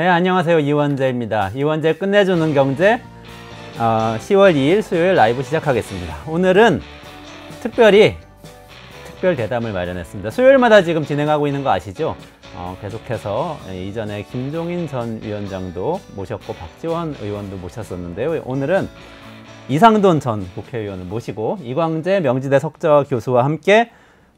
네, 안녕하세요. 이원재입니다. 이원재 끝내주는 경제 어, 10월 2일 수요일 라이브 시작하겠습니다. 오늘은 특별히 특별 대담을 마련했습니다. 수요일마다 지금 진행하고 있는 거 아시죠? 어, 계속해서 이전에 김종인 전 위원장도 모셨고 박지원 의원도 모셨었는데요. 오늘은 이상돈 전 국회의원을 모시고 이광재 명지대 석좌 교수와 함께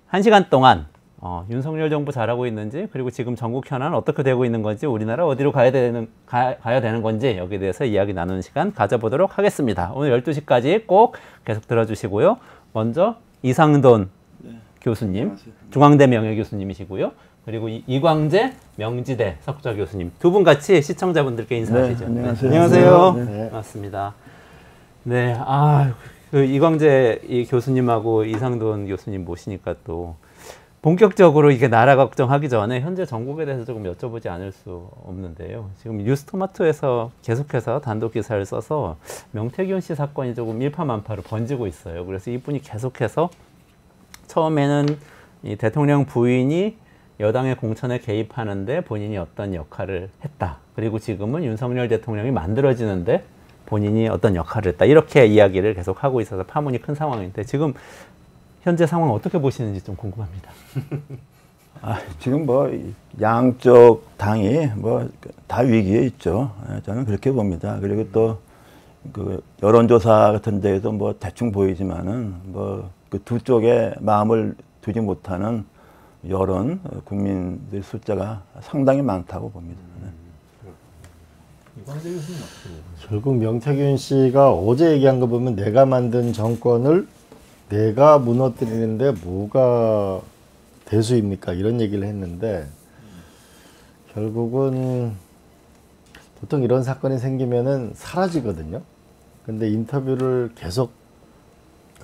한 시간 동안 어, 윤석열 정부 잘하고 있는지 그리고 지금 전국 현안 어떻게 되고 있는 건지 우리나라 어디로 가야 되는 가, 가야 되는 건지 여기에 대해서 이야기 나누는 시간 가져보도록 하겠습니다. 오늘 12시까지 꼭 계속 들어주시고요. 먼저 이상돈 네. 교수님, 안녕하세요. 중앙대 명예 교수님이시고요. 그리고 이, 광재 명지대 석좌 교수님 두 분 같이 시청자분들께 인사하시죠. 네, 안녕하세요. 네. 안녕하세요. 네. 반갑습니다. 네, 아, 그 이광재 이 교수님하고 이상돈 교수님 모시니까 또 본격적으로 이게 나라 걱정하기 전에 현재 전국에 대해서 조금 여쭤보지 않을 수 없는데요. 지금 뉴스토마토에서 계속해서 단독 기사를 써서 명태균 씨 사건이 조금 일파만파로 번지고 있어요. 그래서 이분이 계속해서 처음에는 이 대통령 부인이 여당의 공천에 개입하는데 본인이 어떤 역할을 했다. 그리고 지금은 윤석열 대통령이 만들어지는데 본인이 어떤 역할을 했다. 이렇게 이야기를 계속 하고 있어서 파문이 큰 상황인데 지금 현재 상황 어떻게 보시는지 좀 궁금합니다. 아, 지금 뭐 양쪽 당이 뭐 다 위기에 있죠. 예, 저는 그렇게 봅니다. 그리고 또 그 여론조사 같은 데에도 뭐 대충 보이지만은 뭐 그 두 쪽에 마음을 두지 못하는 여론 국민들 숫자가 상당히 많다고 봅니다. 네. 결국 명태균 씨가 어제 얘기한 거 보면 내가 만든 정권을 내가 무너뜨리는데 뭐가 대수입니까? 이런 얘기를 했는데 결국은 보통 이런 사건이 생기면은 사라지거든요. 근데 인터뷰를 계속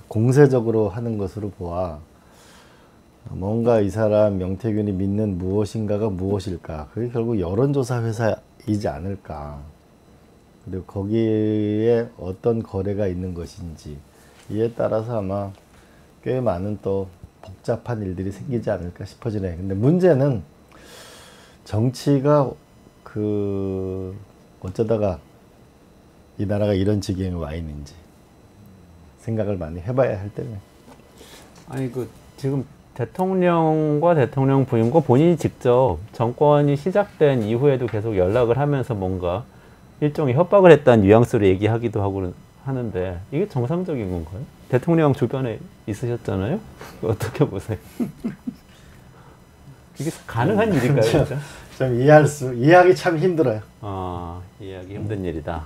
공세적으로 하는 것으로 보아 뭔가 이 사람 명태균이 믿는 무엇인가가 무엇일까? 그게 결국 여론조사 회사이지 않을까? 그리고 거기에 어떤 거래가 있는 것인지 이에 따라서 아마 꽤 많은 또 복잡한 일들이 생기지 않을까 싶어지네. 근데 문제는 정치가 그 어쩌다가 이 나라가 이런 지경에 와 있는지 생각을 많이 해봐야 할 때네. 아니 그 지금 대통령과 대통령 부인과 본인이 직접 정권이 시작된 이후에도 계속 연락을 하면서 뭔가 일종의 협박을 했다는 뉘앙스로 얘기하기도 하고 하는데 이게 정상적인 건가요? 대통령 주변에 있으셨잖아요. 어떻게 보세요? 이게 가능한 일인가요, 진짜? 좀 이해할 수 이해하기 참 힘들어요. 아 이해하기 힘든 일이다.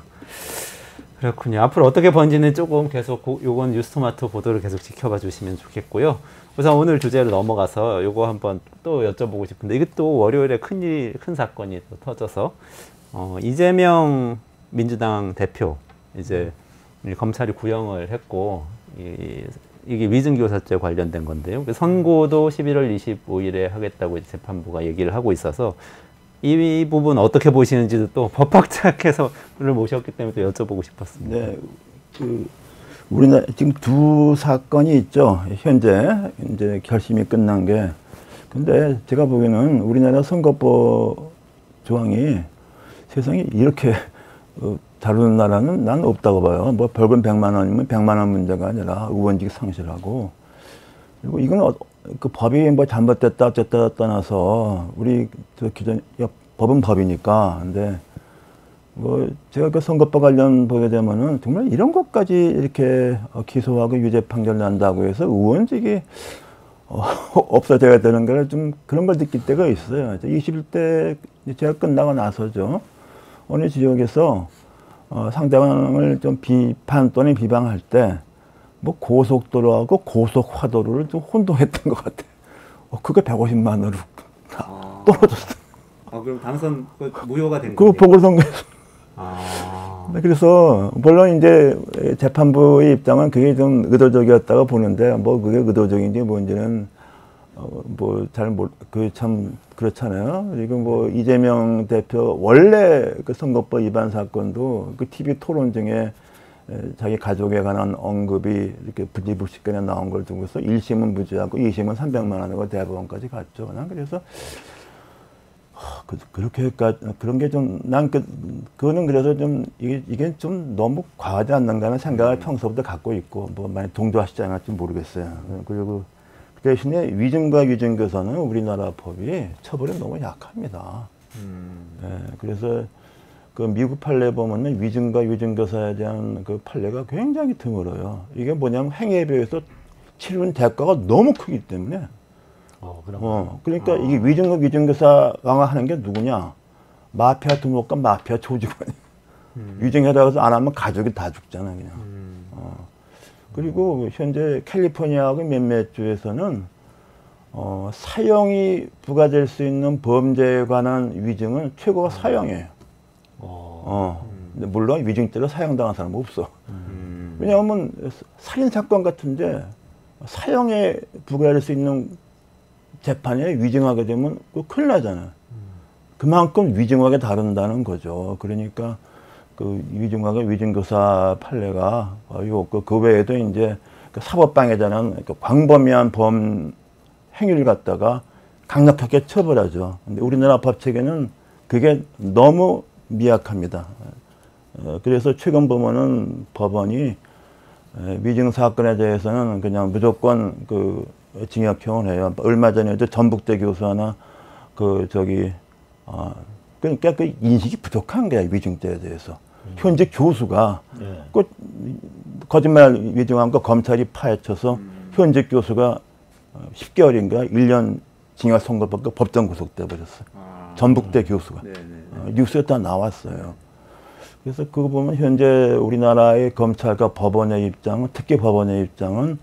그렇군요. 앞으로 어떻게 번지는 조금 계속 고, 요건 뉴스토마토 보도를 계속 지켜봐 주시면 좋겠고요. 우선 오늘 주제로 넘어가서 요거 한번 또 여쭤보고 싶은데 이게 또 월요일에 큰일 큰 사건이 또 터져서 어, 이재명 민주당 대표 이제 검찰이 구형을 했고 이, 이게 위증교사죄 관련된 건데요. 그 선고도 11월 25일에 하겠다고 재판부가 얘기를 하고 있어서 이 부분 어떻게 보시는지도 또 법학자께서 를 모셨기 때문에 또 여쭤보고 싶었습니다. 네, 그 우리나라 지금 두 사건이 있죠. 현재 이제 결심이 끝난 게. 근데 제가 보기에는 우리나라 선거법 조항이 세상에 이렇게 어, 다루는 나라는 난 없다고 봐요. 뭐 벌금 100만 원이면 100만 원 문제가 아니라 의원직 상실하고 그리고 이건 어, 그 법이 뭐 잘못됐다 어쨌다 떠나서 우리 저 기존 법은 법이니까 근데 뭐 제가 그 선거법 관련 보게 되면은 정말 이런 것까지 이렇게 어, 기소하고 유죄 판결 난다고 해서 의원직이 어, 없어져야 되는 거를 좀 그런 걸 느낄 때가 있어요. 21대 제가 끝나고 나서죠. 어느 지역에서 어, 상대방을 좀 비판 또는 비방할 때 뭐 고속도로하고 고속화도로를 좀 혼동했던 것 같아. 어, 그게 150만 원으로 아. 떨어졌어. 아, 그럼 당선 그 무효가 된 거예요? 그 보궐선거에서. 아. 네, 그래서 물론 이제 재판부의 입장은 그게 좀 의도적이었다고 보는데 뭐 그게 의도적인지 뭔지는 어, 뭐잘 몰, 그참 그렇잖아요. 그리고 뭐 이재명 대표 원래 그 선거법 위반 사건도 그 TV 토론 중에 자기 가족에 관한 언급이 이렇게 부지불식간에 나온 걸 두고서 1심은 무죄하고 2심은 300만 원하고 대법원까지 갔죠. 난 그래서 그, 그렇게까지 그런 게 좀 난 그 그거는 그래서 좀 이게 이게 좀 너무 과하지 않는가는 생각을 평소부터 갖고 있고 뭐 많이 동조하시지 않을지 모르겠어요. 그리고 그 대신에 위증과 위증교사는 우리나라 법이 처벌이 너무 약합니다. 예, 그래서 그 미국 판례 보면은 위증과 위증교사에 대한 그 판례가 굉장히 드물어요. 이게 뭐냐면 행위에 비해서 치르는 대가가 너무 크기 때문에 어, 어, 그러니까 이게 위증과 위증교사 강화하는 게 누구냐? 마피아 두목과 마피아 조직원이 위증하다고 해서 안 하면 가족이 다 죽잖아 그냥. 어. 그리고 현재 캘리포니아하고 몇몇 주에서는 어, 사형이 부과될 수 있는 범죄에 관한 위증은 최고가 사형이에요. 어, 어. 근데 물론 위증죄로 사형당한 사람은 없어. 음. 왜냐하면 살인 사건 같은데 사형에 부과할 수 있는 재판에 위증하게 되면 그 큰일 나잖아요. 그만큼 위증하게 다룬다는 거죠. 그러니까 그 위증하게 위증교사 판례가 요 그, 그 외에도 이제 그 사법방해자는 그 광범위한 범 행위를 갖다가 강력하게 처벌하죠. 근데 우리나라 법 체계는 그게 너무 미약합니다. 어, 그래서 최근 보면은 법원이 에, 위증 사건에 대해서는 그냥 무조건 그 징역형을 해요. 얼마 전에도 전북대 교수 하나 그 저기 어 그러니까 그 인식이 부족한 거야 위증죄에 대해서. 현재 교수가 예. 그 거짓말 위증한 거 검찰이 파헤쳐서 현직 교수가 10개월인가 1년 징역 선고받고 법정 구속돼 버렸어. 요 전북대 교수가. 네네. 어, 뉴스에 다 나왔어요. 그래서 그거 보면 현재 우리나라의 검찰과 법원의 입장은 특히 법원의 입장은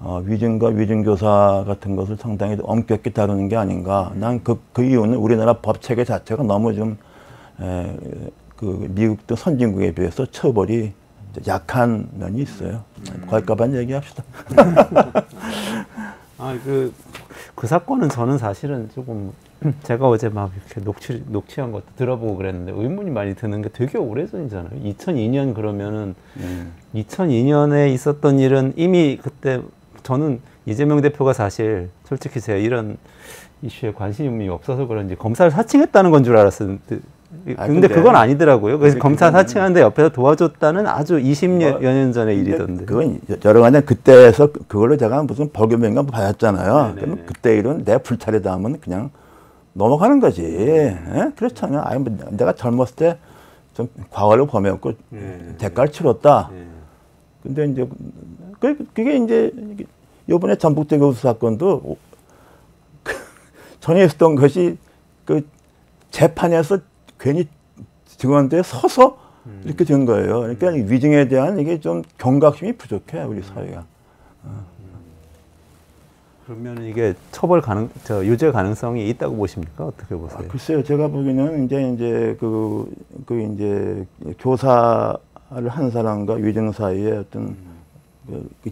어, 위증과 위증교사 같은 것을 상당히 엄격히 다루는 게 아닌가. 난그 그 이유는 우리나라 법 체계 자체가 너무 좀 에, 그 미국 등 선진국에 비해서 처벌이 약한 면이 있어요. 거기까만 얘기합시다. 아, 그, 그 사건은 저는 사실은 조금, 제가 어제 막 이렇게 녹취, 녹취한 것도 들어보고 그랬는데 의문이 많이 드는 게 되게 오래전이잖아요. 2002년 그러면은, 2002년에 있었던 일은 이미 그때 저는 이재명 대표가 사실 솔직히 제가 이런 이슈에 관심이 없어서 그런지 검사를 사칭했다는 건 줄 알았었는데, 아, 근데 그건 아니더라고요. 그래서 검사 사칭하는데 옆에서 도와줬다는 아주 20년 뭐, 년 전의 일이던데. 그건 여러 가지 그때에서 그- 그걸로 제가 무슨 벌금인가 받았잖아요. 네네네. 그러면 그때 일은 내 불찰이다 하면 그냥 넘어가는 거지. 예? 그렇잖아요. 아니 뭐 내가 젊었을 때 좀 과거를 범했고 네. 대가를 치렀다. 네. 근데 이제 그- 그게 이제 이번에 전북대 교수 사건도 오- 그 전에 있었던 것이 그 재판에서 괜히 증언대에 서서 이렇게 된 거예요. 그러니까 이 위증에 대한 이게 좀 경각심이 부족해 우리 사회가. 그러면 이게 처벌 가능, 저 유죄 가능성이 있다고 보십니까? 어떻게 아, 보세요? 글쎄요, 제가 보기에는 이제 이제 그, 그 이제 교사를 한 사람과 위증 사이에 어떤 그, 그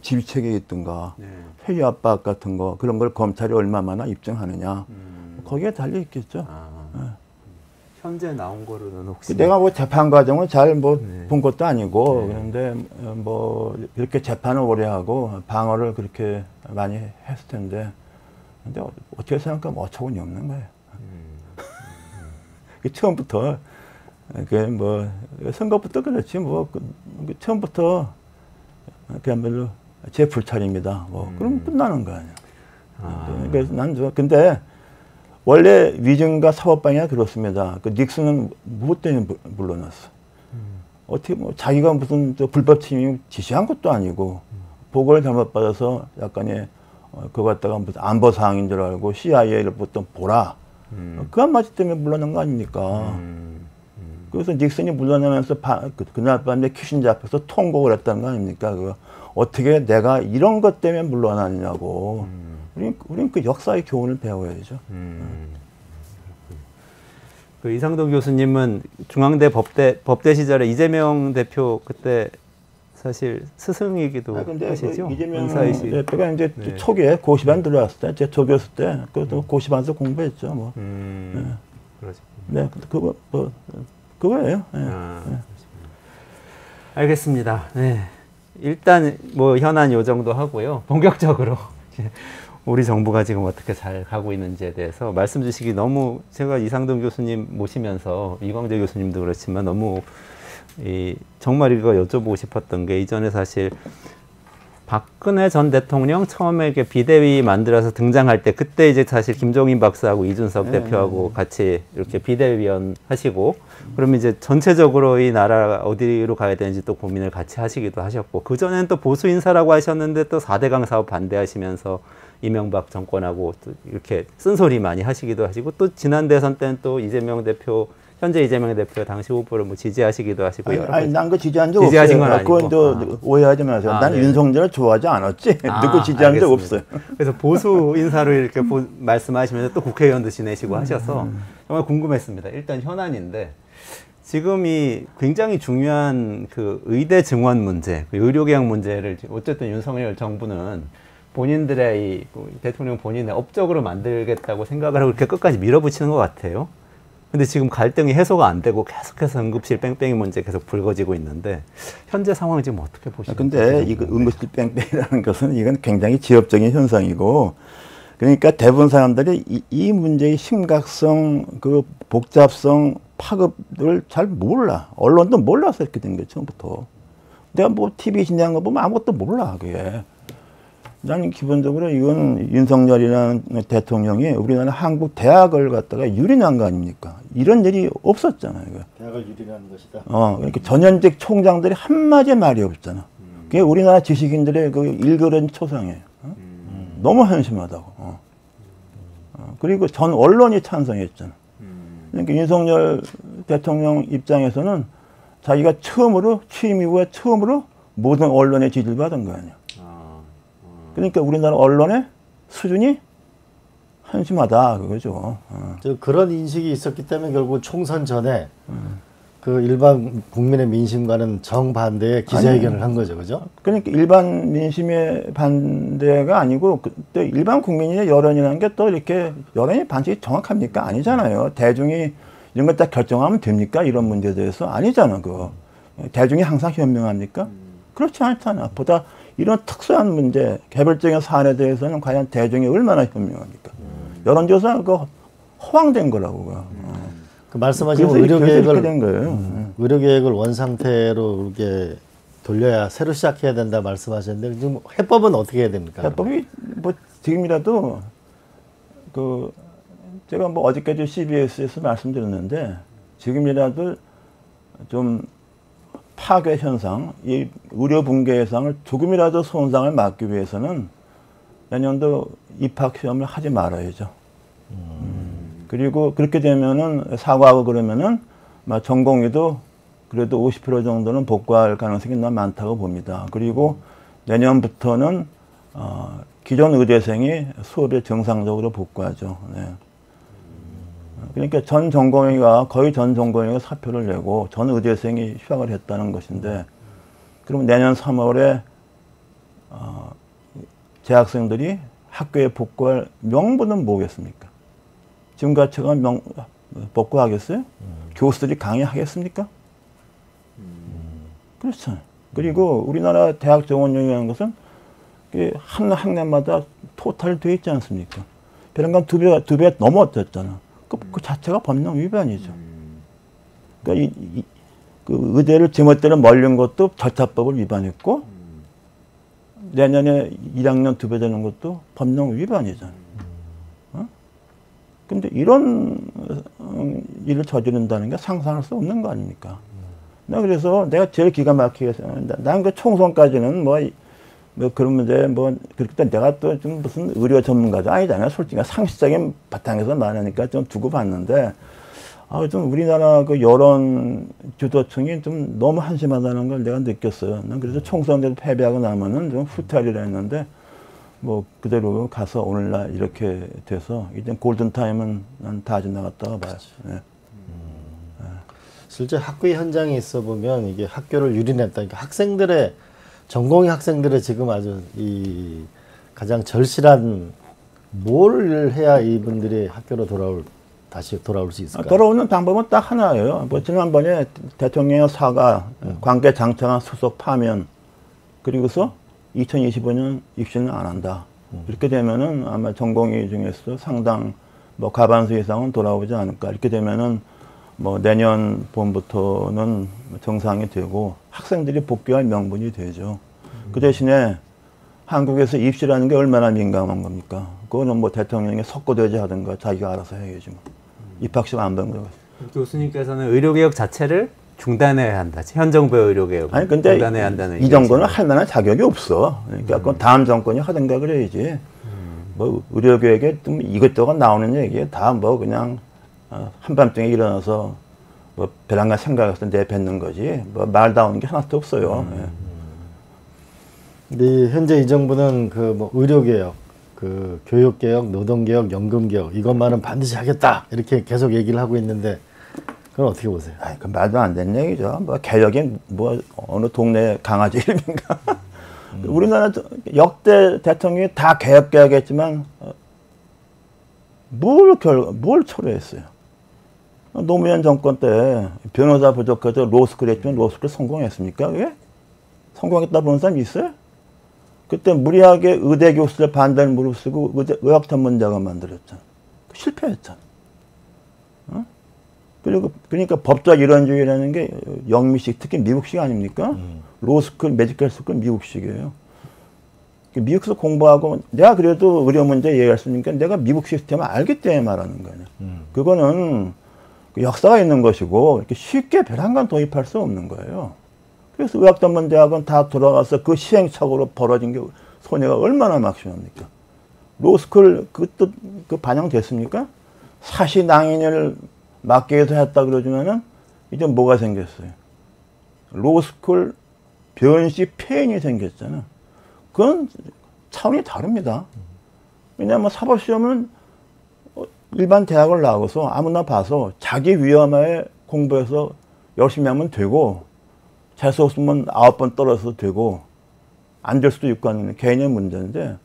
지휘책이 있든가 네. 회유 압박 같은 거 그런 걸 검찰이 얼마나 입증하느냐 음. 거기에 달려 있겠죠. 아, 현재 나온 거로는 혹시 그 내가 뭐 재판 과정을 잘뭐 네. 본 것도 아니고 그런데 어, 뭐 이렇게 재판을 오래 하고 방어를 그렇게 많이 했을 텐데 근데 어- 어떻게 생각하면 어처구니 없는 거예요. 그 처음부터 그뭐 선거부터 그렇지 뭐 그, 그 처음부터 그야말로 제 불찰입니다. 뭐 그럼 끝나는 거 아니야. 아, 그래서 난 좋아. 근데 원래 위증과 사법방해가 그렇습니다. 그 닉슨은 무엇 때문에 물- 물러났어? 어떻게 뭐 자기가 무슨 저 불법 침입 지시한 것도 아니고 보고를 잘못 받아서 약간의 어, 그거 갖다가 무슨 안보 사항인 줄 알고 CIA를 보통 보라. 음. 그 한마디 때문에 물러난 거 아닙니까? 음. 그래서 닉슨이 물러나면서 바- 그, 그날 밤에 키신저 앞에서 통곡을 했다는 거 아닙니까? 그 어떻게 내가 이런 것 때문에 물러나느냐고. 우린, 우린 그 역사의 교훈을 배워야죠. 음. 그 이상도 교수님은 중앙대 법대 법대 시절에 이재명 대표 그때 사실 스승이기도 아, 근데 하시죠? 그 이재명 은사이시. 대표가 이제 네. 초기에 고시반 들어왔을 때, 제 조교였을 때, 그것도 고시반에서 공부했죠. 뭐. 음. 그러죠. 네, 그거, 뭐, 그거예요. 예. 아, 그러시구나. 알겠습니다. 네. 일단 뭐 현안 요 정도 하고요. 본격적으로 우리 정부가 지금 어떻게 잘 가고 있는지에 대해서 말씀 주시기 너무 제가 이상동 교수님 모시면서 이광재 교수님도 그렇지만 너무 이 정말 이거 여쭤보고 싶었던 게 이전에 사실 박근혜 전 대통령 처음에 이렇게 비대위 만들어서 등장할 때 그때 이제 사실 김종인 박사하고 이준석 네. 대표하고 같이 이렇게 비대위원 하시고 그러면 이제 전체적으로 이 나라 어디로 가야 되는지 또 고민을 같이 하시기도 하셨고 그 전에는 또 보수 인사라고 하셨는데 또 4대강 사업 반대하시면서 이명박 정권하고 또 이렇게 쓴소리 많이 하시기도 하시고 또 지난 대선 때는 또 이재명 대표 현재 이재명 대표 당시 후보를 뭐 지지하시기도 하시고 아니, 여러 아니 가지. 난그 지지한 적 지지하신 없어요. 건 아니고. 그건 또 아. 오해하지 마세요. 아, 난 네. 윤석열을 좋아하지 않았지. 아, 누구 지지한 적 없어요. 알겠습니다. 그래서 보수 인사로 이렇게 보- 말씀하시면서 또 국회의원도 지내시고 하셔서 정말 궁금했습니다. 일단 현안인데 지금 이 굉장히 중요한 그 의대 증원 문제, 그 의료계약 문제를 어쨌든 윤석열 정부는 본인들의 이 대통령 본인의 업적으로 만들겠다고 생각을 하고 이렇게 끝까지 밀어붙이는 것 같아요. 근데 지금 갈등이 해소가 안 되고 계속해서 응급실 뺑뺑이 문제 계속 불거지고 있는데 현재 상황 지금 어떻게 아, 보시나요? 근데 이거 응급실 뺑뺑이라는 것은 이건 굉장히 지엽적인 현상이고 그러니까 대부분 사람들이 이, 이 문제의 심각성, 그 복잡성, 파급을 잘 몰라. 언론도 몰라서 이렇게 된 거죠, 처음부터. 내가 뭐 TV 진행한 거 보면 아무것도 몰라, 그게. 나는 기본적으로 이건 윤석열이라는 대통령이 우리나라 한국 대학을 갖다가 유린한 거 아닙니까? 이런 일이 없었잖아요. 이거. 대학을 유린하는 것이다. 어, 그러니까 전현직 총장들이 한마디 말이 없잖아. 그게 우리나라 지식인들의 그 일그러진 초상이에요. 어? 너무 한심하다고. 어. 어, 그리고 전 언론이 찬성했잖아. 그러니까 윤석열 대통령 입장에서는 자기가 처음으로 취임 이후에 처음으로 모든 언론의 지지를 받은 거 아니야. 그러니까 우리나라 언론의 수준이 한심하다 그거죠. 어. 저 그런 인식이 있었기 때문에 결국 총선 전에 그 일반 국민의 민심과는 정반대의 기자회견을 한 거죠, 그죠? 그러니까 일반 민심의 반대가 아니고 그, 또 일반 국민의 여론이라는 게 또 이렇게 여론의 반칙이 정확합니까? 아니잖아요. 대중이 이런 걸딱 결정하면 됩니까? 이런 문제에 대해서 아니잖아. 그거 대중이 항상 현명합니까? 그렇지 않잖아. 보다 이런 특수한 문제, 개별적인 사안에 대해서는 과연 대중이 얼마나 현명합니까? 여론조사 그 허황된 거라고. 어. 그 말씀하신 의료계획을. 음, 의료계획을 원상태로 이렇게 돌려야 새로 시작해야 된다 말씀하셨는데 지금 해법은 어떻게 해야 됩니까? 해법이 뭐 지금이라도 그 제가 뭐 어저께도 CBS에서 말씀드렸는데 지금이라도 좀 파괴 현상, 이 의료 붕괴 현상을 조금이라도 손상을 막기 위해서는 내년도 입학 시험을 하지 말아야죠. 음. 그리고 그렇게 되면은 사과하고 그러면은 막 전공의도 그래도 50% 정도는 복구할 가능성이 난 많다고 봅니다. 그리고 내년부터는 어, 기존 의대생이 수업에 정상적으로 복구하죠. 네. 그러니까 전 전공의가 거의 전 전공의가 사표를 내고 전 의대생이 휴학을 했다는 것인데 그러면 내년 3월에 어, 재학생들이 학교에 복구할 명분은 뭐겠습니까? 지금 같이가 명 복구하겠어요? 교수들이 강의하겠습니까? 그렇잖아요. 그리고 우리나라 대학 정원용이라는 것은 그한 학년마다 토탈 돼 있지 않습니까? 배런감 두 배, 두 배 넘어졌잖아. 그, 그 자체가 법령 위반이죠. 그러니까 이, 이, 그 의대를 제멋대로 멀린 것도 절차법을 위반했고, 내년에 1학년 두 배 되는 것도 법령 위반이잖아. 어? 근데 이런 어, 일을 저지른다는 게 상상할 수 없는 거 아닙니까? 나 그래서 내가 제일 기가 막히게 난그 총선까지는 뭐, 이- 뭐 그런 문제 뭐 그렇게 내가 또 좀 무슨 의료 전문가도 아니잖아요. 솔직히 상식적인 바탕에서 말하니까 좀 두고 봤는데 아, 좀 우리나라 그 여론 주도층이 좀 너무 한심하다는 걸 내가 느꼈어요. 난 그래서 총선에서 패배하고 나면은 좀 후퇴하리라 했는데 뭐 그대로 가서 오늘날 이렇게 돼서 이제 골든 타임은 난 다 지나갔다고 봐요. 네. 실제 학교 현장에 있어 보면 이게 학교를 유린했다. 그러니까 학생들의 전공의 학생들의 지금 아주 이 가장 절실한 뭘 해야 이분들이 학교로 돌아올 다시 돌아올 수 아, 있을까? 돌아오는 방법은 딱 하나예요. 뭐 지난번에 대통령의 사과, 관계 장창한 수석 파면, 그리고서 2025년 입시는 안 한다. 이렇게 되면은 아마 전공의 중에서 상당 뭐 과반수 이상은 돌아오지 않을까. 이렇게 되면은 뭐 내년 봄부터는 정상이 되고 학생들이 복귀할 명분이 되죠. 그 대신에 한국에서 입시라는 게 얼마나 민감한 겁니까? 그거는 뭐 대통령이 석고되지 하든가 자기가 알아서 해야지 뭐. 입학식 안 받는 거. 교수님께서는 의료개혁 자체를 중단해야 한다. 현 정부의 의료개혁 아니 근데 중단해야 한다는 이 정도는. 할 만한 자격이 없어. 그러니까 그건 다음 정권이 하든가 그래야지. 뭐 의료계획에 좀 이것저것 나오는 얘기 다뭐 그냥 어, 한밤중에 일어나서 뭐 배란가 생각해서 내뱉는 거지. 뭐 말 나오는 게 하나도 없어요. 예. 근데 현재 이 정부는 그 뭐 의료개혁, 그 교육개혁, 노동개혁, 연금개혁 이것만은 반드시 하겠다 이렇게 계속 얘기를 하고 있는데 그건 어떻게 보세요? 아이, 그 말도 안 되는 얘기죠. 뭐 개혁이 뭐 어느 동네 강아지 이름인가. 우리나라 저- 역대 대통령이 다 개혁 개혁했지만 어, 뭘 결, 뭘 초래했어요. 노무현 정권 때 변호사 부족해서 로스쿨 했지만 로스쿨 성공했습니까? 왜? 성공했다 보는 사람 있어요? 그때 무리하게 의대 교수들 반대를 무릅쓰고 의대, 의학 전문자가 만들었잖아. 실패했잖아. 그리고 그러니까 법적 이론주의라는 게 영미식 특히 미국식 아닙니까? 로스쿨, medical school 미국식이에요. 그 미국에서 공부하고 내가 그래도 의료 문제 이해할 수 있으니까 내가 미국 시스템을 알기 때문에 말하는 거예요. 그거는 그 역사가 있는 것이고 이렇게 쉽게 별안간 도입할 수 없는 거예요. 그래서 의학 전문대학은 다 돌아가서 그 시행착오로 벌어진 게 손해가 얼마나 막심합니까? 로스쿨 그것도 그 반영됐습니까? 사시 낭인을 막기 위해서 했다 그러지만은 이제 뭐가 생겼어요? 로스쿨 변시 폐인이 생겼잖아. 그건 차원이 다릅니다. 왜냐하면 사법시험은 어, 일반 대학을 나가서 아무나 봐서 자기 위험에 공부해서 열심히 하면 되고 재수 없으면 아홉 번 떨어져도 되고 안 될 수도 있고 하는 개인의 문제인데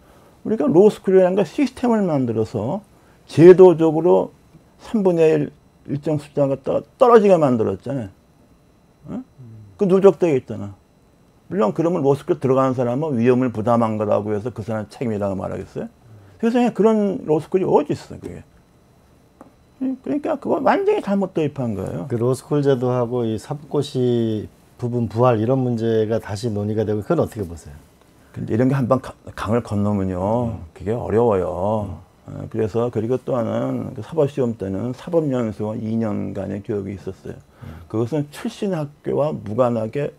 우리가 로스쿨이라는 거 시스템을 만들어서 제도적으로 3분의 1 일정 숫자가 떠- 떨어지게 만들었잖아요. 어? 그 누적되어 있잖아. 물론 그러면 로스쿨 들어가는 사람은 위험을 부담한 거라고 해서 그 사람 책임이라고 말하겠어요? 세상에 그런 로스쿨이 어디 있어, 그게. 그러니까 그거 완전히 잘못 도입한 거예요. 그 로스쿨 제도하고 이 사법고시 부분 부활 이런 문제가 다시 논의가 되고 그건 어떻게 보세요? 근데 이런 게 한 번 강을 건너면요, 그게 어려워요. 어, 그래서 그리고 또 하나는 그 사법 시험 때는 사법연수원 2년간의 교육이 있었어요. 그것은 출신 학교와 무관하게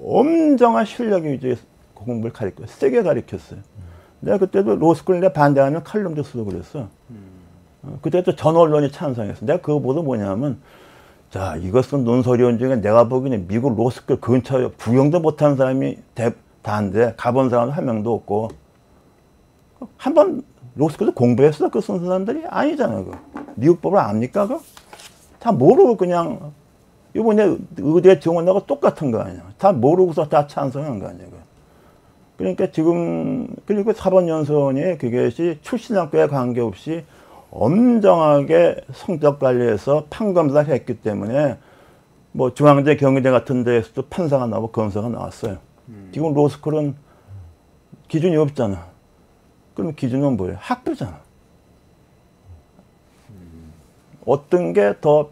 엄정한 실력 위주의 공부를 가르쳐 세게 가르쳤어요. 내가 그때도 로스쿨 내 반대하는 칼럼도 쓰고 그랬어. 어, 그때도 전 언론이 찬성했어. 내가 그거 보도 뭐냐면 자, 이것은 논설위원 중에 내가 보기에는 미국 로스쿨 근처에 구경도 못한 사람이 대, 다인데 가본 사람은 한 명도 없고 한 번 로스쿨에서 공부했어 그 쓴 사람들이 아니잖아 그 미국 법을 압니까 그? 다 모르고 그냥 이번에 의대 정원하고 똑같은 거 아니야 다 모르고서 다 찬성한 거 아니야 그. 그러니까 지금 그리고 사법 연수원이 그것이 출신 학교에 관계없이 엄정하게 성적 관리해서 판검사를 했기 때문에 뭐 중앙대 경희대 같은 데에서도 판사가 나오고 검사가 나왔어요. 지금 로스쿨은 기준이 없잖아. 그럼 기준은 뭐예요? 학교잖아. 어떤 게 더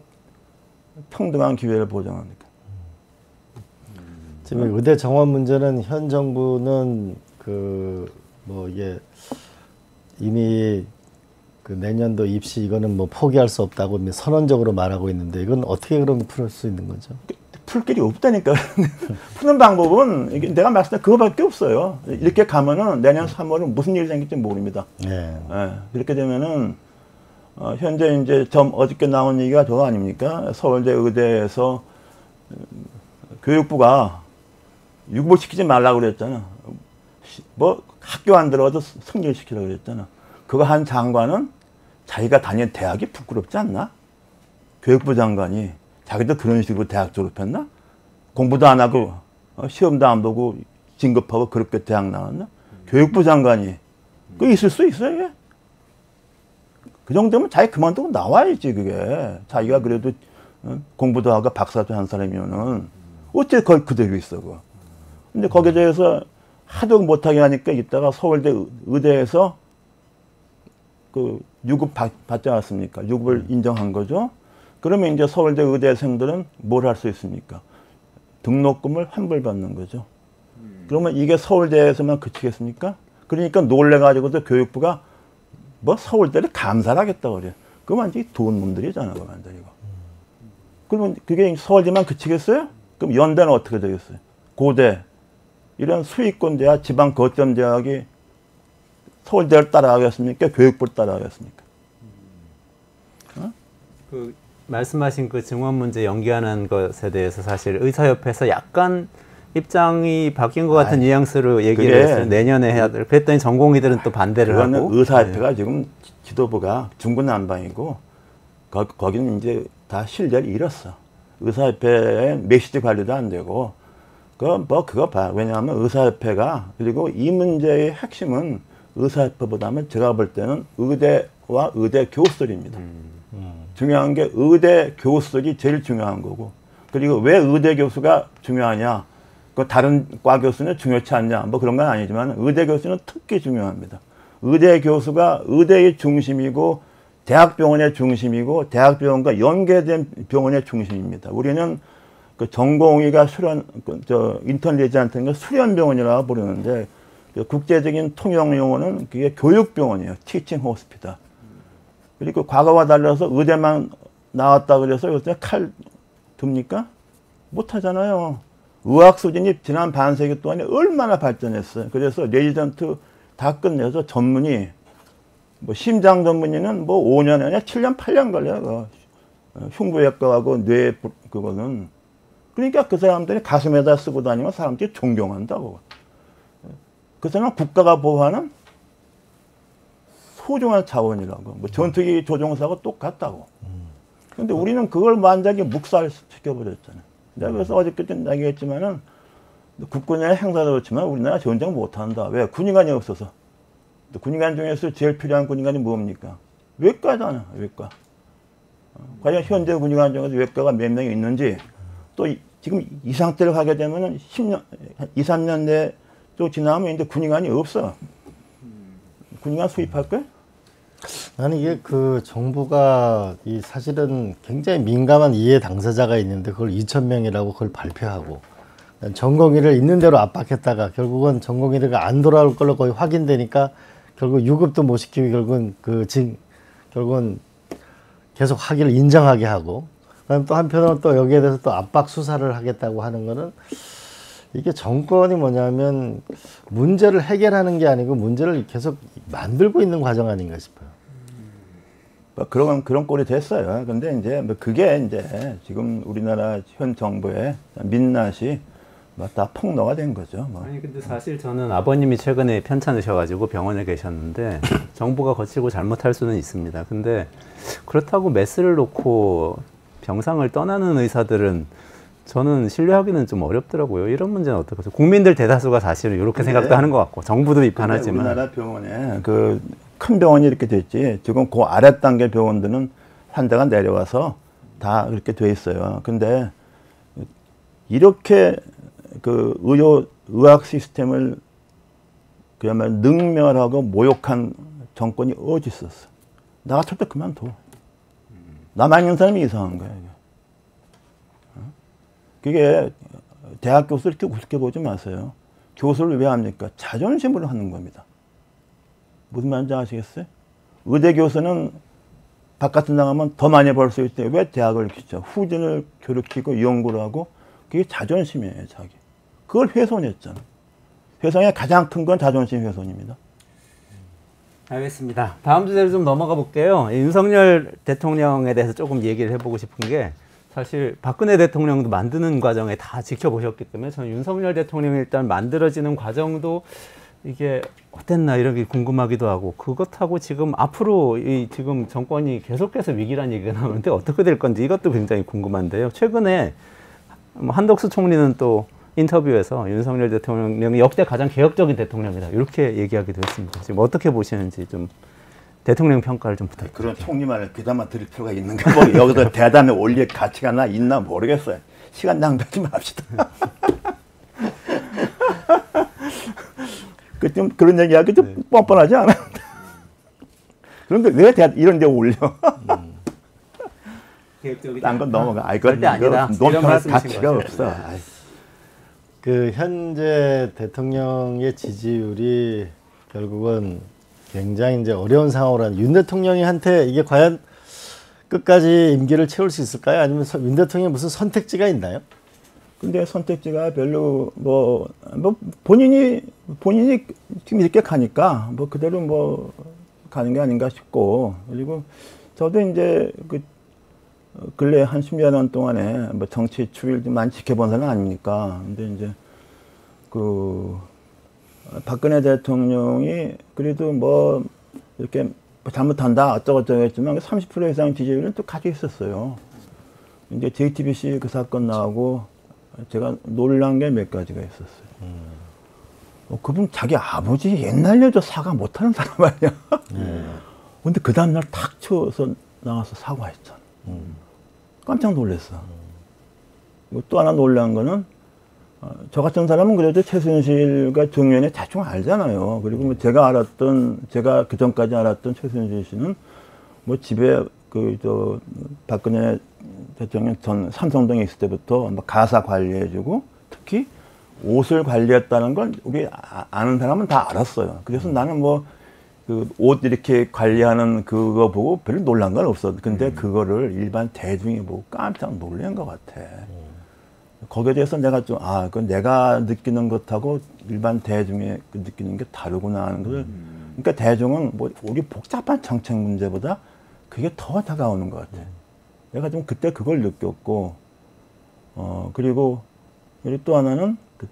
평등한 기회를 보장합니까? 지금 의대 정원 문제는 현 정부는 그 뭐 이게 이미 그 내년도 입시 이거는 뭐 포기할 수 없다고 선언적으로 말하고 있는데 이건 어떻게 그럼 풀 수 있는 거죠? 풀 길이 없다니까. 푸는 방법은 이게 내가 말씀드린 그거밖에 없어요. 이렇게 가면은 내년 3월은 무슨 일이 생길지 모릅니다. 네. 예, 그렇게 되면은 어, 현재 이제 점 어저께 나온 얘기가 저거 아닙니까? 서울대 의대에서 음, 교육부가 유급시키지 말라고 그랬잖아. 시- 뭐 학교 안 들어가도 스- 승진시키라고 그랬잖아. 그거 한 장관은 자기가 다닌 대학이 부끄럽지 않나? 교육부 장관이 자기도 그런 식으로 대학 졸업했나? 공부도 안 하고 어, 시험도 안 보고 진급하고 그렇게 대학 나왔나? 교육부 장관이 그 있을 수 있어요, 이게? 그 정도면 자기 그만두고 나와야지, 그게. 자기가 그래도 어, 공부도 하고 박사도 한 사람이면은 어째 거기 그대로 있어, 그거. 근데 거기에 대해서 하도 못하게 하니까 이따가 서울대 의- 의대에서 그 유급 받, 받지 않았습니까? 유급을 인정한 거죠. 그러면 이제 서울대 의대생들은 뭘 할 수 있습니까? 등록금을 환불받는 거죠. 그러면 이게 서울대에서만 그치겠습니까? 그러니까 놀래가지고도 교육부가 뭐 서울대를 감사를 하겠다 그래. 그건 완전히 돈 놈들이잖아, 그 완전 이거. 그러면 그게 서울대만 그치겠어요? 그럼 연대는 어떻게 되겠어요? 고대 이런 수익권 대학, 지방 거점 대학이 서울대를 따라가겠습니까? 교육부를 따라가겠습니까? 그 말씀하신 그 증원 문제 연기하는 것에 대해서 사실 의사협회에서 약간 입장이 바뀐 것 같은 뉘앙스로 얘기를 했어요. 내년에 해야 될. 그랬더니 전공의들은 또 반대를 그거는 하고. 의사협회가 지금 지- 지도부가 중구난방이고 거, 거기는 이제 다 신뢰를 잃었어. 의사협회의 메시지 관리도 안 되고 그뭐 그거 봐. 왜냐하면 의사협회가 그리고 이 문제의 핵심은 의사협회보다는 제가 볼 때는 의대와 의대 교수들입니다. 중요한 게 의대 교수들이 제일 중요한 거고 그리고 왜 의대 교수가 중요하냐? 그 다른 과 교수는 중요치 않냐? 뭐 그런 건 아니지만 의대 교수는 특히 중요합니다. 의대 교수가 의대의 중심이고 대학병원의 중심이고 대학병원과 연계된 병원의 중심입니다. 우리는 그 전공의가 수련 그 저 인턴 레지던트 하는 걸 수련병원이라고 부르는데 그 국제적인 통용 용어는 그게 교육병원이에요 teaching hospital 그리고 과거와 달라서 의대만 나왔다 그래서 요새 칼 듭니까? 못하잖아요. 의학 수준이 지난 반세기 동안에 얼마나 발전했어요. 그래서 레지던트 다 끝내서 전문의, 뭐 심장 전문의는 뭐 5년 아니라 7년, 8년 걸려요. 그거. 어, 흉부외과하고 뇌 부- 그거는. 그러니까 그 사람들이 가슴에다 쓰고 다니면 사람들이 존경한다고. 그 사람 국가가 보호하는 소중한 자원이라고. 뭐 전투기 조종사하고 똑같다고. 근데 우리는 그걸 완전히 묵살시켜버렸잖아요. 내가 그래서 어저께도 얘기했지만은 국군의 행사도 그렇지만 우리나라 전쟁 못한다. 왜? 군의관이 없어서. 또 군의관 중에서 제일 필요한 군의관이 뭡니까? 외과잖아, 외과. 어, 과연 현재 군의관 중에서 외과가 몇 명이 있는지 또 이- 지금 이 상태를 가게 되면은 10년, 2, 3년 내에 또 지나면 이제 군의관이 없어. 군의관 수입할 거야? 나는 이게 그 정부가 이 사실은 굉장히 민감한 이해 당사자가 있는데 그걸 2천 명이라고 그걸 발표하고 전공의를 있는 대로 압박했다가 결국은 전공의가 안 돌아올 걸로 거의 확인되니까 결국 유급도 못 시키고 결국은 그 진, 결국은 계속 학위를 인정하게 하고 그다음 또 한편으로 또 여기에 대해서 또 압박 수사를 하겠다고 하는 거는 이게 정권이 뭐냐면 문제를 해결하는 게 아니고 문제를 계속 만들고 있는 과정 아닌가 싶어요. 뭐 그런 그런 꼴이 됐어요. 근데 이제 뭐 그게 이제 지금 우리나라 현 정부의 민낯이 뭐다 폭로가 된 거죠. 뭐. 아니 근데 사실 저는 아버님이 최근에 편찮으셔가지고 병원에 계셨는데 정부가 거치고 잘못할 수는 있습니다. 근데 그렇다고 메스를 놓고 병상을 떠나는 의사들은 저는 신뢰하기는 좀 어렵더라고요. 이런 문제는 어떻게 보세요? 국민들 대다수가 사실은 이렇게 생각도 하는 것 같고 정부도 비판하지만 우리나라 병원에 그 큰 병원이 이렇게 됐지. 지금 그 아래 단계 병원들은 환자가 내려와서 다 그렇게 돼 있어요. 근데 이렇게 그 의료 의학 시스템을 그야말로 능멸하고 모욕한 정권이 어디 있었어? 나 같을 때 그만둬. 나만 있는 사람이 이상한 거야. 그게 대학 교수를 이렇게 우습게 보지 마세요. 교수를 왜 합니까? 자존심으로 하는 겁니다. 무슨 말인지 아시겠어요? 의대 교수는 바깥에 나가면 더 많이 벌 수 있대. 왜 대학을 키죠? 후진을 교육시키고 연구를 하고 그게 자존심이에요, 자기. 그걸 훼손했잖아. 세상에 가장 큰 건 자존심 훼손입니다. 알겠습니다. 다음 주제로 좀 넘어가 볼게요. 윤석열 대통령에 대해서 조금 얘기를 해보고 싶은 게 사실 박근혜 대통령도 만드는 과정에 다 지켜보셨기 때문에 저는 윤석열 대통령이 일단 만들어지는 과정도 이게 어땠나 이런 게 궁금하기도 하고 그것하고 지금 앞으로 이 지금 정권이 계속해서 위기란 얘기가 나오는데 어떻게 될 건지 이것도 굉장히 궁금한데요. 최근에 뭐 한덕수 총리는 또 인터뷰에서 윤석열 대통령이 역대 가장 개혁적인 대통령이다 이렇게 얘기하기도 했습니다. 지금 어떻게 보시는지 좀 대통령 평가를 좀 부탁드립니다. 그런 총리 말을 귀담아 들을 필요가 있는가? 뭐 여기서 대담에 올릴 가치가 나 있나 모르겠어요. 시간 낭비하지 맙시다. 그좀 그런 얘기하기 좀 뻔뻔하지 않아? 그런데 왜 대- 이런 데 올려? 딴건 넘어가. 아. 이런 논평할 가치가. 없어. 그 현재 대통령의 지지율이 결국은 굉장히 이제 어려운 상황으로 한윤 대통령이 한테 이게 과연 끝까지 임기를 채울 수 있을까요? 아니면 서- 윤 대통령이 무슨 선택지가 있나요? 근데 선택지가 별로 뭐, 뭐 본인이 본인이 지금 이렇게 가니까 뭐 그대로 뭐 가는 게 아닌가 싶고 그리고 저도 이제 그 어, 근래 한 십여 년 동안에 뭐 정치 추이를 좀 많이 지켜본 사람 아닙니까? 근데 이제 그 어, 박근혜 대통령이 그래도 뭐 이렇게 뭐 잘못한다 어쩌고저쩌고 했지만 30% 이상 지지율은 또 가지고 있었어요. 이제 JTBC 그 사건 나오고 제가 놀란 게 몇 가지가 있었어요. 어, 그분 자기 아버지 옛날 여자 사과 못하는 사람 아니야? 근데 그 다음날 탁 치워서 나와서 사과했잖아. 깜짝 놀랐어. 그리고 또 하나 놀란 거는 어, 저 같은 사람은 그래도 최순실과 정연이 대충 알잖아요. 그리고 뭐 제가 알았던 제가 그 전까지 알았던 최순실 씨는 뭐 집에 그 저 박근혜 대통령 전 삼성동에 있을 때부터 뭐 가사 관리해주고 특히 옷을 관리했다는 걸 우리 아- 아는 사람은 다 알았어요. 그래서 나는 뭐 그 옷 이렇게 관리하는 그거 보고 별로 놀란 건 없어. 근데 그거를 일반 대중이 보고 깜짝 놀란 것 같아. 거기에 대해서 내가 좀, 아, 그건 내가 느끼는 것하고 일반 대중의 그 느끼는 게 다르구나 하는 걸. 그러니까 대중은 뭐 우리 복잡한 정책 문제보다 그게 더 다가오는 것 같아. 내가 좀 그때 그걸 느꼈고, 어, 그리고, 그리고 또 하나는 그,